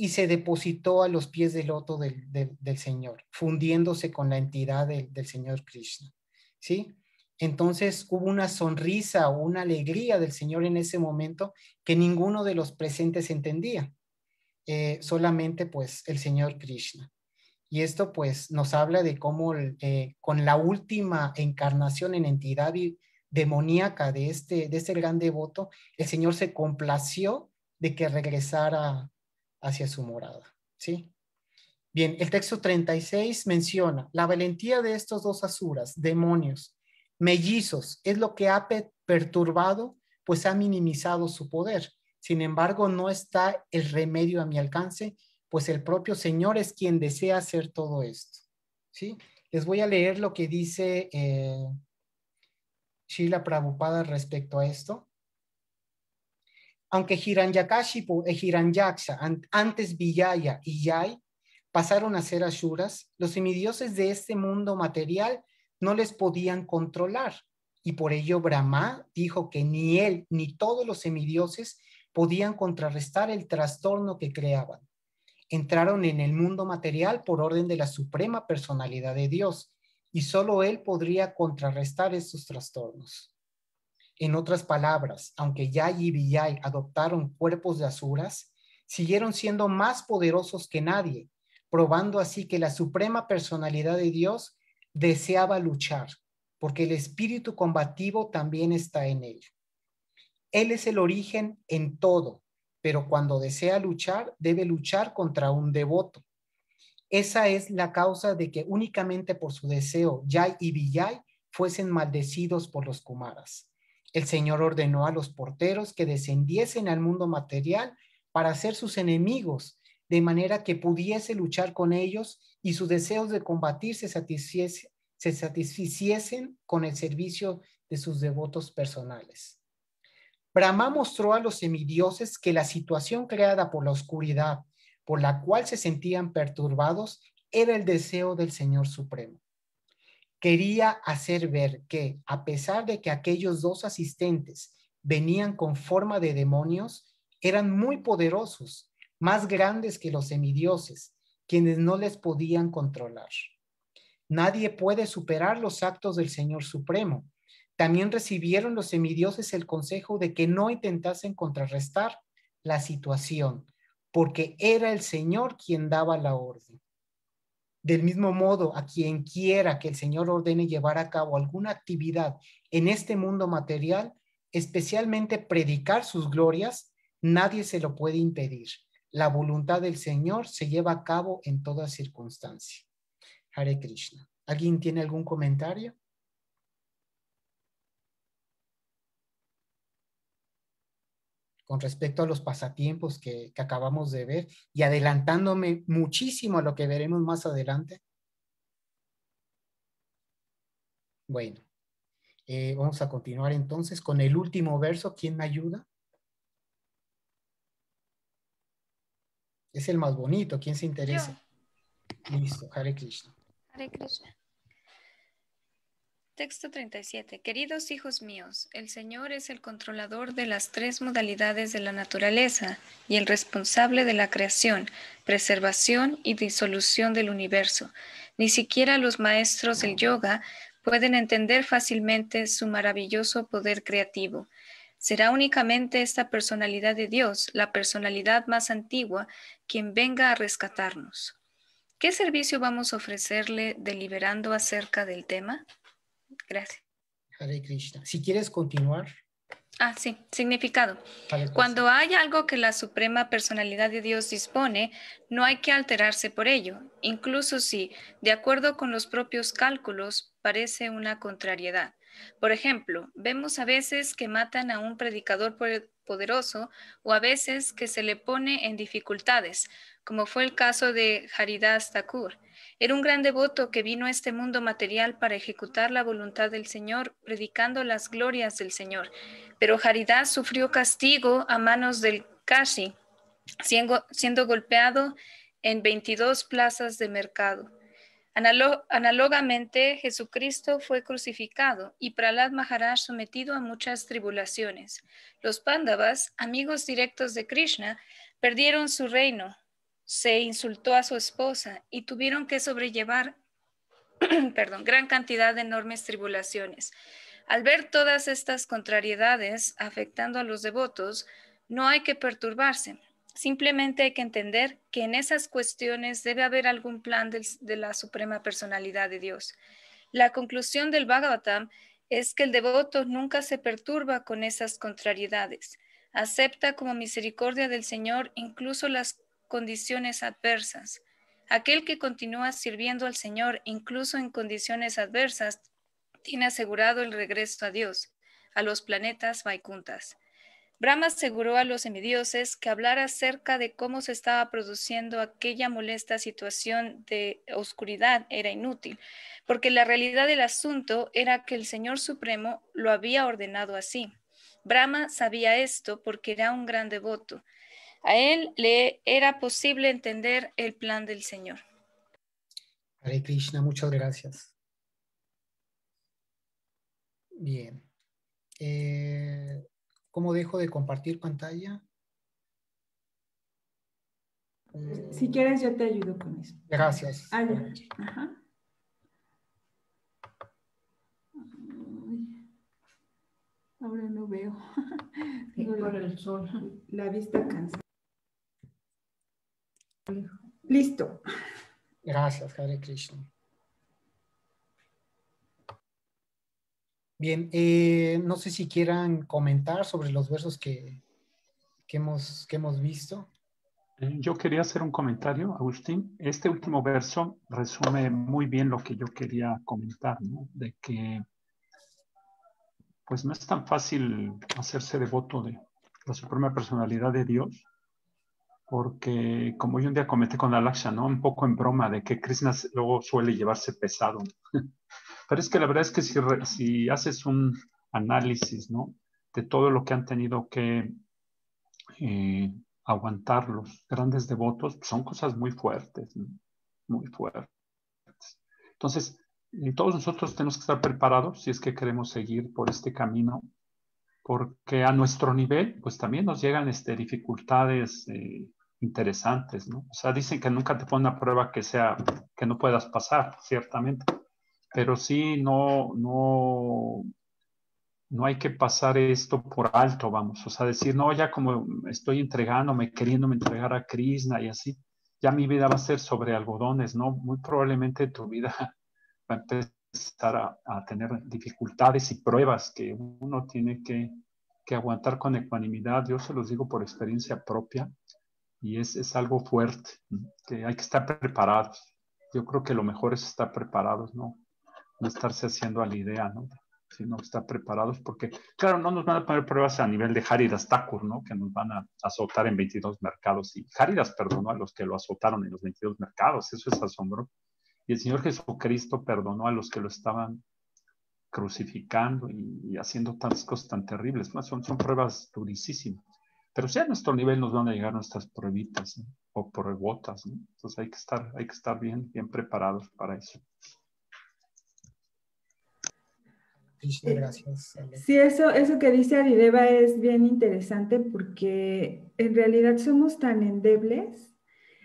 A: y se depositó a los pies del loto del, del, Señor, fundiéndose con la entidad del Señor Krishna, ¿sí? Entonces hubo una sonrisa o una alegría del Señor en ese momento que ninguno de los presentes entendía, eh, solamente pues el Señor Krishna. Y esto pues nos habla de cómo eh, con la última encarnación en entidad demoníaca de este, de este gran devoto, el Señor se complació de que regresara hacia su morada. ¿sí? Bien, el texto 36 menciona la valentía de estos dos asuras, demonios, mellizos, es lo que ha perturbado, pues ha minimizado su poder. Sin embargo, no está el remedio a mi alcance, pues el propio Señor es quien desea hacer todo esto. ¿Sí? Les voy a leer lo que dice eh, Shila Prabhupada respecto a esto. Aunque Hiranyakashipu e Hiranyaksha, antes Villaya y Yai, pasaron a ser Ashuras, los semidioses de este mundo material no les podían controlar. Y por ello Brahma dijo que ni él ni todos los semidioses podían contrarrestar el trastorno que creaban. Entraron en el mundo material por orden de la suprema personalidad de Dios y solo él podría contrarrestar estos trastornos. En otras palabras, aunque Yai y Villai adoptaron cuerpos de asuras, siguieron siendo más poderosos que nadie, probando así que la suprema personalidad de Dios deseaba luchar, porque el espíritu combativo también está en él. Él es el origen en todo, pero cuando desea luchar, debe luchar contra un devoto. Esa es la causa de que únicamente por su deseo Yai y Villai fuesen maldecidos por los Kumaras. El Señor ordenó a los porteros que descendiesen al mundo material para ser sus enemigos de manera que pudiese luchar con ellos y sus deseos de combatir se, se satisficiesen con el servicio de sus devotos personales. Brahma mostró a los semidioses que la situación creada por la oscuridad, por la cual se sentían perturbados, era el deseo del Señor Supremo. Quería hacer ver que a pesar de que aquellos dos asistentes venían con forma de demonios, eran muy poderosos, más grandes que los semidioses, quienes no les podían controlar. Nadie puede superar los actos del Señor Supremo. También recibieron los semidioses el consejo de que no intentasen contrarrestar la situación, porque era el Señor quien daba la orden. Del mismo modo, a quien quiera que el Señor ordene llevar a cabo alguna actividad en este mundo material, especialmente predicar sus glorias, nadie se lo puede impedir. La voluntad del Señor se lleva a cabo en toda circunstancia. Hare Krishna. ¿Alguien tiene algún comentario? Con respecto a los pasatiempos que, acabamos de ver y adelantándome muchísimo a lo que veremos más adelante. Bueno, eh, vamos a continuar entonces con el último verso. ¿Quién me ayuda? Es el más bonito. ¿Quién se interesa? Listo, Hare Krishna.
F: Hare Krishna. Texto 37. Queridos hijos míos, el Señor es el controlador de las tres modalidades de la naturaleza y el responsable de la creación, preservación y disolución del universo. Ni siquiera los maestros del yoga pueden entender fácilmente su maravilloso poder creativo. Será únicamente esta personalidad de Dios, la personalidad más antigua, quien venga a rescatarnos. ¿Qué servicio vamos a ofrecerle deliberando acerca del tema? Gracias.
A: Hare Krishna. Si quieres continuar.
F: Ah, sí, significado. Cuando hay algo que la Suprema Personalidad de Dios dispone, no hay que alterarse por ello, incluso si, de acuerdo con los propios cálculos, parece una contrariedad. Por ejemplo, vemos a veces que matan a un predicador poderoso o a veces que se le pone en dificultades, como fue el caso de Haridas Thakur. Era un gran devoto que vino a este mundo material para ejecutar la voluntad del Señor, predicando las glorias del Señor. Pero Haridas sufrió castigo a manos del Kashi, siendo, golpeado en 22 plazas de mercado. análogamente, Jesucristo fue crucificado y Prahlad Maharaj sometido a muchas tribulaciones. Los Pandavas, amigos directos de Krishna, perdieron su reino, se insultó a su esposa y tuvieron que sobrellevar, perdón, gran cantidad de enormes tribulaciones. Al ver todas estas contrariedades afectando a los devotos, no hay que perturbarse. Simplemente hay que entender que en esas cuestiones debe haber algún plan de la Suprema Personalidad de Dios. La conclusión del Bhagavatam es que el devoto nunca se perturba con esas contrariedades. Acepta como misericordia del Señor incluso las condiciones adversas. Aquel que continúa sirviendo al Señor incluso en condiciones adversas tiene asegurado el regreso a Dios, a los planetas Vaikuntas. Brahma aseguró a los semidioses que hablar acerca de cómo se estaba produciendo aquella molesta situación de oscuridad era inútil, porque la realidad del asunto era que el Señor Supremo lo había ordenado así. Brahma sabía esto porque era un gran devoto. A él le era posible entender el plan del Señor.
A: Hare Krishna, muchas gracias. Bien. Eh, ¿Cómo dejo de compartir pantalla?
B: Si quieres, yo te ayudo con eso.
A: Gracias.
B: Ahora no veo. por el sol. La vista cansa. Listo.
A: Gracias, Hare Krishna. Bien, eh, no sé si quieran comentar sobre los versos que, que, hemos, que hemos visto.
D: Yo quería hacer un comentario, Agustín. Este último verso resume muy bien lo que yo quería comentar, ¿no? De que pues no es tan fácil hacerse devoto de la suprema personalidad de Dios, porque como yo un día comenté con Alaksha, ¿no? Un poco en broma de que Krishna luego suele llevarse pesado. Pero es que la verdad es que si, si haces un análisis, ¿no? De todo lo que han tenido que eh, aguantar los grandes devotos, pues son cosas muy fuertes, muy fuertes. Entonces, Y todos nosotros tenemos que estar preparados si es que queremos seguir por este camino, porque a nuestro nivel, pues también nos llegan este, dificultades eh, interesantes, ¿no? O sea, dicen que nunca te ponen una prueba que sea, que no puedas pasar, ciertamente, pero sí no, no, no hay que pasar esto por alto, vamos, o sea, decir, no, ya como estoy entregándome, queriéndome entregar a Krishna y así, ya mi vida va a ser sobre algodones, ¿no? Muy probablemente tu vida va a empezar a, tener dificultades y pruebas que uno tiene que, que, aguantar con ecuanimidad. Yo se los digo por experiencia propia y es, es algo fuerte, que hay que estar preparados. Yo creo que lo mejor es estar preparados, ¿no? No estarse haciendo a la idea, ¿no? sino estar preparados porque, claro, no nos van a poner pruebas a nivel de Haridas Thakur, ¿no? Que nos van a azotar en 22 mercados. Y Haridas perdonó a los que lo azotaron en los 22 mercados, eso es asombro. Y el Señor Jesucristo perdonó a los que lo estaban crucificando y, haciendo tantas cosas tan terribles. Son, son pruebas durísimas. Pero si a nuestro nivel nos van a llegar nuestras pruebitas o por rebotas, ¿no? Entonces hay que estar, hay que estar bien, bien preparados para eso.
B: gracias. Sí, eso, eso que dice Arideva es bien interesante porque en realidad somos tan endebles,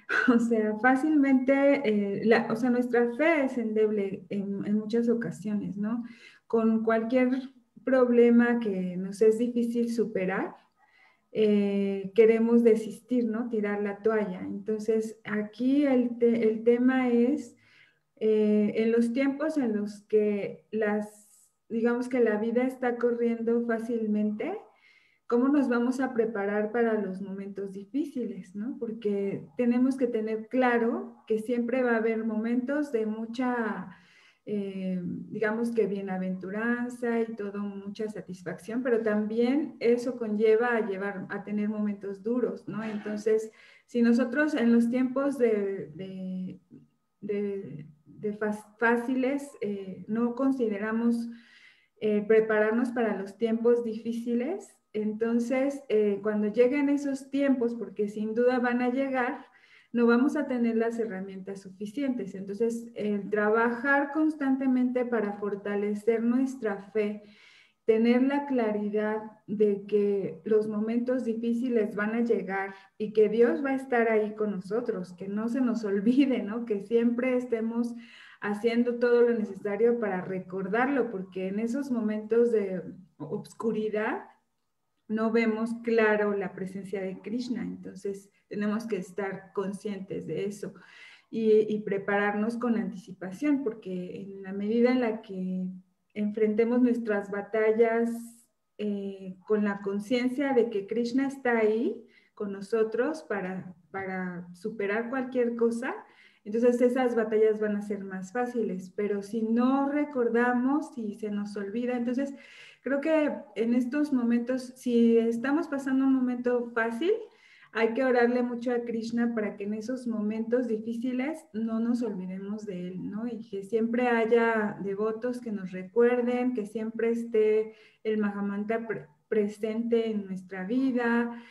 B: o sea, fácilmente, eh, la, o sea, nuestra fe es endeble en, en, muchas ocasiones, ¿no? Con cualquier problema que nos es difícil superar, eh, queremos desistir, ¿no? Tirar la toalla. Entonces, aquí el, el tema es eh, en los tiempos en los que las digamos que la vida está corriendo fácilmente, ¿cómo nos vamos a preparar para los momentos difíciles? ¿no? Porque tenemos que tener claro que siempre va a haber momentos de mucha, eh, digamos que bienaventuranza y todo, mucha satisfacción, pero también eso conlleva a llevar, a tener momentos duros, ¿no? Entonces, si nosotros en los tiempos de, de, fáciles eh, no consideramos eh, prepararnos para los tiempos difíciles. Entonces, cuando lleguen esos tiempos, porque sin duda van a llegar, no vamos a tener las herramientas suficientes. Entonces, el trabajar constantemente para fortalecer nuestra fe, tener la claridad de que los momentos difíciles van a llegar y que Dios va a estar ahí con nosotros, que no se nos olvide, ¿no? Que siempre estemos haciendo todo lo necesario para recordarlo, porque en esos momentos de obscuridad no vemos claro la presencia de Krishna, entonces tenemos que estar conscientes de eso y, prepararnos con anticipación, porque en la medida en la que enfrentemos nuestras batallas eh, con la conciencia de que Krishna está ahí con nosotros para, para superar cualquier cosa, entonces esas batallas van a ser más fáciles, pero si no recordamos y se nos olvida, entonces creo que en estos momentos, si estamos pasando un momento fácil, hay que orarle mucho a Krishna para que en esos momentos difíciles no nos olvidemos de él, ¿no? Y que siempre haya devotos que nos recuerden, que siempre esté el Mahamantra presente en nuestra vida,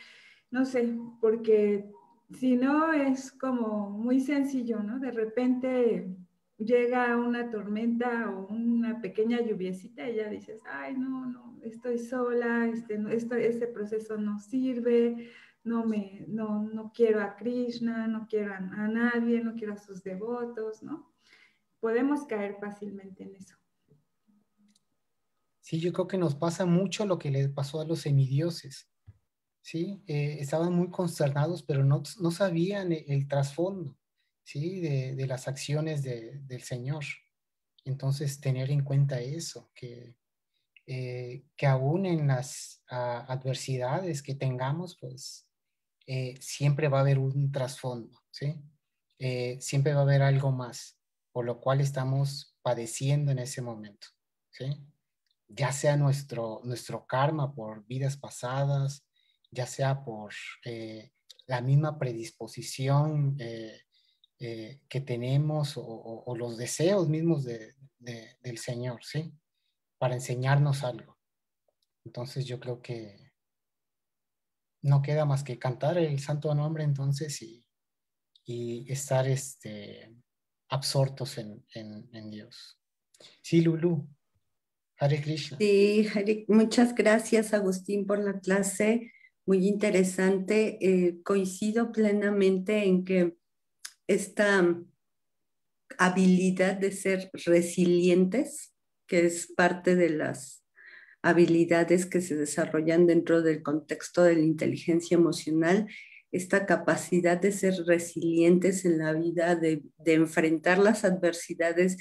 B: no sé, porque si no, es como muy sencillo, ¿no? De repente llega una tormenta o una pequeña lluviecita y ya dices, ay, no, no, estoy sola, este, esto, este proceso no sirve, no, me, no, no quiero a Krishna, no quiero a, a nadie, no quiero a sus devotos, ¿no? Podemos caer fácilmente en eso.
A: Sí, yo creo que nos pasa mucho lo que le pasó a los semidioses ¿sí? Eh, estaban muy consternados, pero no, no sabían el, trasfondo, ¿sí? De, de las acciones de, del Señor. Entonces, tener en cuenta eso, que, eh, que aún en las adversidades que tengamos, pues eh, siempre va a haber un trasfondo, ¿sí? siempre va a haber algo más, por lo cual estamos padeciendo en ese momento, ¿sí? Ya sea nuestro, nuestro karma por vidas pasadas, ya sea por eh, la misma predisposición eh, eh, que tenemos o, los deseos mismos del Señor, ¿sí? Para enseñarnos algo. Entonces yo creo que no queda más que cantar el santo nombre entonces y, y estar este, absortos en, en, Dios. Sí, Lulu. Hare Krishna.
C: Sí, muchas gracias Agustín por la clase, muy interesante. Eh, coincido plenamente en que esta habilidad de ser resilientes, que es parte de las habilidades que se desarrollan dentro del contexto de la inteligencia emocional, esta capacidad de ser resilientes en la vida, de, enfrentar las adversidades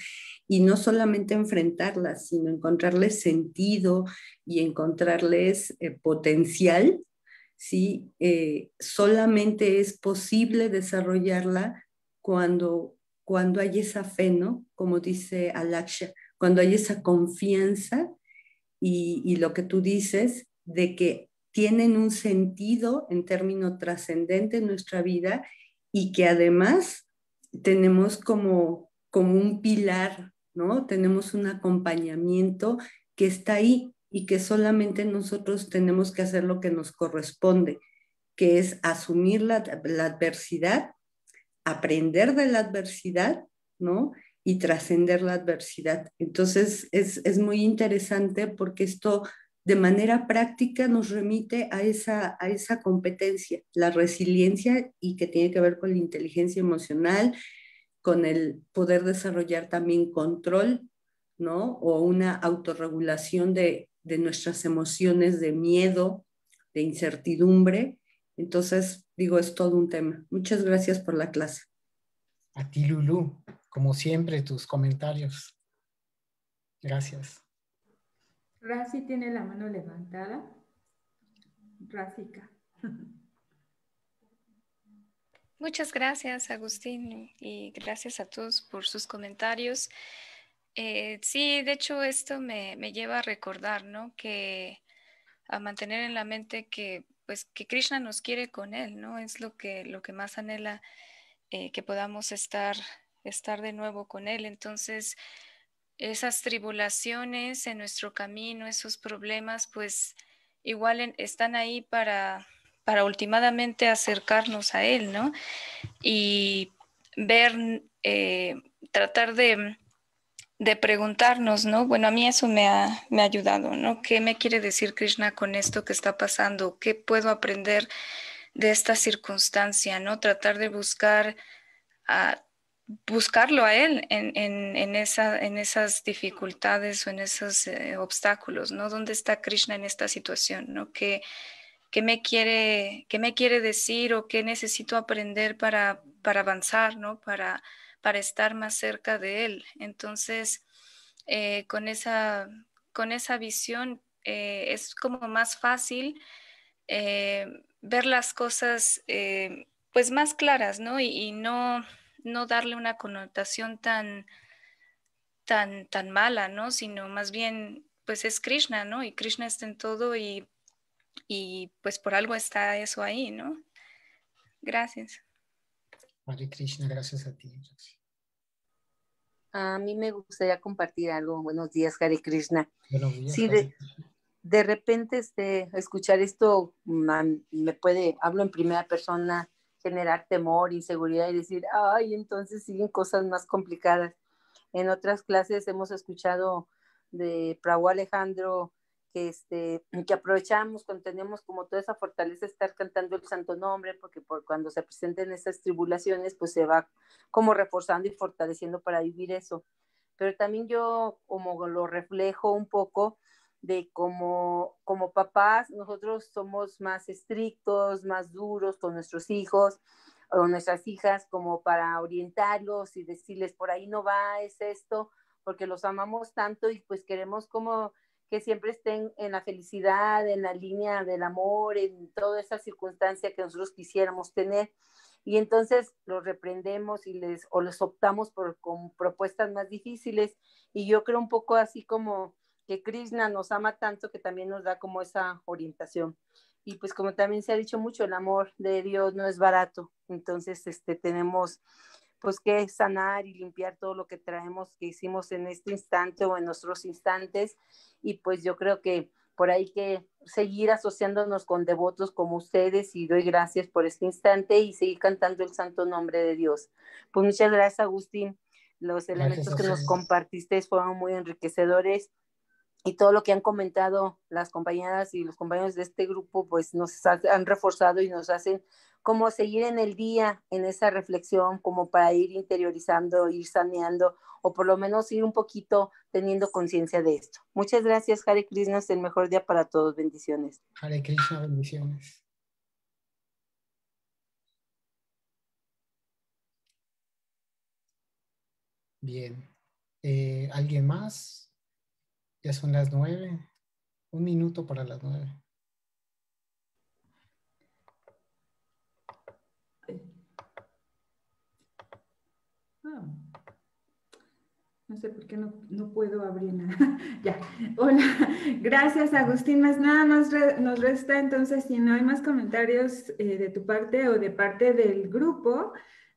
C: y no solamente enfrentarlas, sino encontrarles sentido y encontrarles eh, potencial, ¿sí? Eh, solamente es posible desarrollarla cuando, cuando hay esa fe, ¿no? Como dice Alaksha, cuando hay esa confianza y, y lo que tú dices de que tienen un sentido en término trascendente en nuestra vida y que además tenemos como, como un pilar, ¿no? Tenemos un acompañamiento que está ahí y que solamente nosotros tenemos que hacer lo que nos corresponde, que es asumir la, adversidad, aprender de la adversidad, ¿no? Y trascender la adversidad. Entonces es, es muy interesante porque esto de manera práctica nos remite a esa, a esa competencia, la resiliencia y que tiene que ver con la inteligencia emocional, con el poder desarrollar también control, ¿no? O una autorregulación de, de nuestras emociones de miedo, de incertidumbre. Entonces, digo, es todo un tema. Muchas gracias por la clase.
A: A ti, Lulu, como siempre, tus comentarios. Gracias.
B: Rasi tiene la mano levantada. Rásica.
F: Muchas gracias, Agustín, y gracias a todos por sus comentarios. Eh, sí, de hecho, esto me, lleva a recordar, ¿no? Que a mantener en la mente que, pues, que Krishna nos quiere con él, ¿no? Es lo que, lo que más anhela eh, que podamos estar, estar de nuevo con él. Entonces, esas tribulaciones en nuestro camino, esos problemas, pues igual están ahí para, para últimamente acercarnos a Él, ¿no? Y ver, eh, tratar de, de, preguntarnos, ¿no? Bueno, a mí eso me ha, me ha ayudado, ¿no? ¿Qué me quiere decir Krishna con esto que está pasando? ¿Qué puedo aprender de esta circunstancia, ¿no? Tratar de buscar a buscarlo a él en, en, esa, en esas dificultades o en esos eh, obstáculos, ¿no? ¿Dónde está Krishna en esta situación, ¿no? ¿Qué, qué me, quiere, qué me quiere decir o qué necesito aprender para, para avanzar, ¿no? Para, para estar más cerca de él. Entonces, eh, con, esa, con esa visión eh, es como más fácil ver las cosas pues más claras, ¿no? y no no darle una connotación tan, tan, tan mala, ¿no? Sino más bien, pues es Krishna, ¿no? Y Krishna está en todo y, pues por algo está eso ahí, ¿no? Gracias.
A: Hare Krishna, gracias a ti.
G: A mí me gustaría compartir algo. Buenos días, Hare Krishna.
A: Buenos días.
G: Sí, de, de repente este, escuchar esto me puede, hablo en primera persona, generar temor, inseguridad y decir, ay, entonces siguen cosas más complicadas. En otras clases hemos escuchado de Prabhu Alejandro que, este, que aprovechamos cuando tenemos como toda esa fortaleza estar cantando el santo nombre, porque por cuando se presenten esas tribulaciones, pues se va como reforzando y fortaleciendo para vivir eso. Pero también yo como lo reflejo un poco, de como, como papás, nosotros somos más estrictos, más duros con nuestros hijos o nuestras hijas, como para orientarlos y decirles, por ahí no va, es esto, porque los amamos tanto y pues queremos como que siempre estén en la felicidad, en la línea del amor, en toda esa circunstancia que nosotros quisiéramos tener. Y entonces los reprendemos y les, o les optamos por con propuestas más difíciles. Y yo creo un poco así como que Krishna nos ama tanto que también nos da como esa orientación. Y pues como también se ha dicho mucho, el amor de Dios no es barato. Entonces, este, tenemos pues que sanar y limpiar todo lo que traemos, que hicimos en este instante o en nuestros instantes. Y pues yo creo que por ahí que seguir asociándonos con devotos como ustedes y doy gracias por este instante y seguir cantando el santo nombre de Dios. Pues muchas gracias, Agustín Los elementos que nos compartiste fueron muy enriquecedores y todo lo que han comentado las compañeras y los compañeros de este grupo, pues nos han reforzado y nos hacen como seguir en el día, en esa reflexión, como para ir interiorizando, ir saneando, o por lo menos ir un poquito teniendo conciencia de esto. Muchas gracias, Hare Krishna, es el mejor día para todos. Bendiciones.
A: Hare Krishna, bendiciones. Bien. Eh, ¿Alguien más? Ya son las nueve. Un minuto para las nueve.
B: Ah. No sé por qué no, puedo abrir nada. ya. Hola. Gracias, Agustín. Más nada nos, nos resta entonces, si no hay más comentarios eh, de tu parte o de parte del grupo,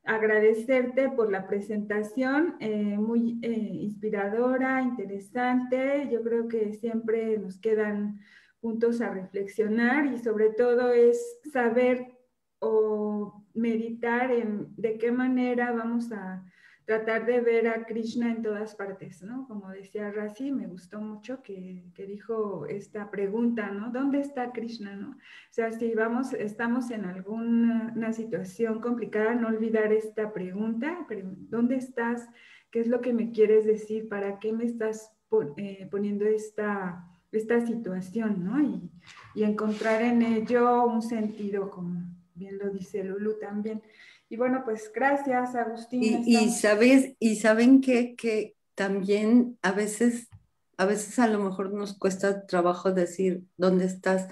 B: agradecerte por la presentación, eh, muy eh, inspiradora, interesante. Yo creo que siempre nos quedan puntos a reflexionar y sobre todo es saber o meditar en de qué manera vamos a tratar de ver a Krishna en todas partes, ¿no? Como decía Rasi, me gustó mucho que, dijo esta pregunta, ¿no? ¿Dónde está Krishna, no? O sea, si vamos, estamos en alguna situación complicada, no olvidar esta pregunta, ¿dónde estás? ¿Qué es lo que me quieres decir? ¿Para qué me estás eh, poniendo esta, esta situación, ¿no? Y, y encontrar en ello un sentido, como bien lo dice Lulu también. Y bueno, pues gracias, Agustín.
C: Y, sabes, y saben que, que también a veces, a veces a lo mejor nos cuesta trabajo decir dónde estás,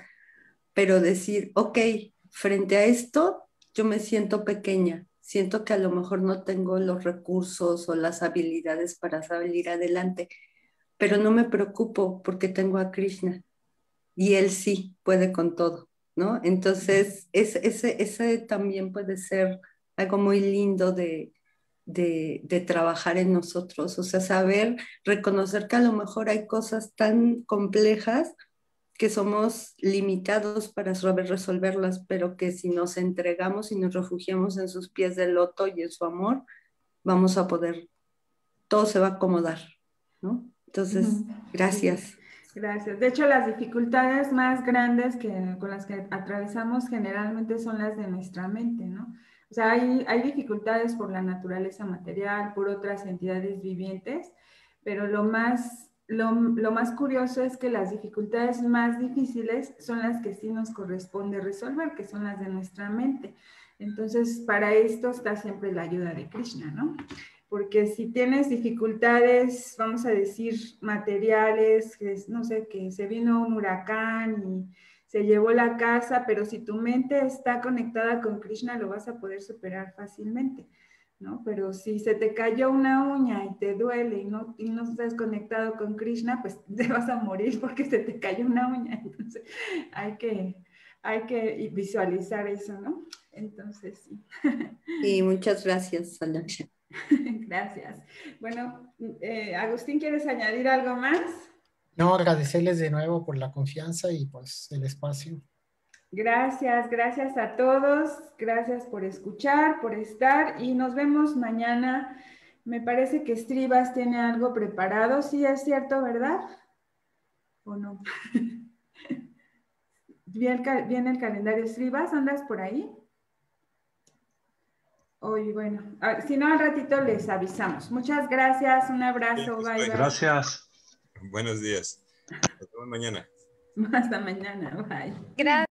C: pero decir, ok, frente a esto, yo me siento pequeña, siento que a lo mejor no tengo los recursos o las habilidades para salir adelante, pero no me preocupo porque tengo a Krishna y él sí puede con todo, ¿no? Entonces, ese, ese, ese también puede ser algo muy lindo de, de, trabajar en nosotros, o sea, saber reconocer que a lo mejor hay cosas tan complejas que somos limitados para saber resolverlas, pero que si nos entregamos y nos refugiamos en sus pies de loto y en su amor, vamos a poder, todo se va a acomodar, ¿no? Entonces, gracias.
B: Gracias. De hecho, las dificultades más grandes que, con las que atravesamos generalmente son las de nuestra mente, ¿no? O sea, hay, dificultades por la naturaleza material, por otras entidades vivientes, pero lo más, lo, lo, más curioso es que las dificultades más difíciles son las que sí nos corresponde resolver, que son las de nuestra mente. Entonces, para esto está siempre la ayuda de Krishna, ¿no? Porque si tienes dificultades, vamos a decir, materiales, que no sé, que se vino un huracán y se llevó la casa, pero si tu mente está conectada con Krishna, lo vas a poder superar fácilmente, ¿no? Pero si se te cayó una uña y te duele y no, y no estás conectado con Krishna, pues te vas a morir porque se te cayó una uña. Entonces, hay que, hay que visualizar eso, ¿no? Entonces, sí.
C: Y muchas gracias, Salaksha.
B: gracias. Bueno, eh, Agustín, ¿quieres añadir algo más?
A: No, agradecerles de nuevo por la confianza y pues el espacio.
B: Gracias, gracias a todos, gracias por escuchar, por estar y nos vemos mañana. Me parece que Stribas tiene algo preparado, sí es cierto, ¿verdad? ¿O no? ¿Viene el, calendario Stribas? ¿Andas por ahí? Hoy, bueno, si no, al ratito les avisamos. Muchas gracias, un abrazo,
D: bye. bye. Gracias.
H: Buenos días. Hasta mañana.
B: Hasta mañana. Bye.
F: Gracias.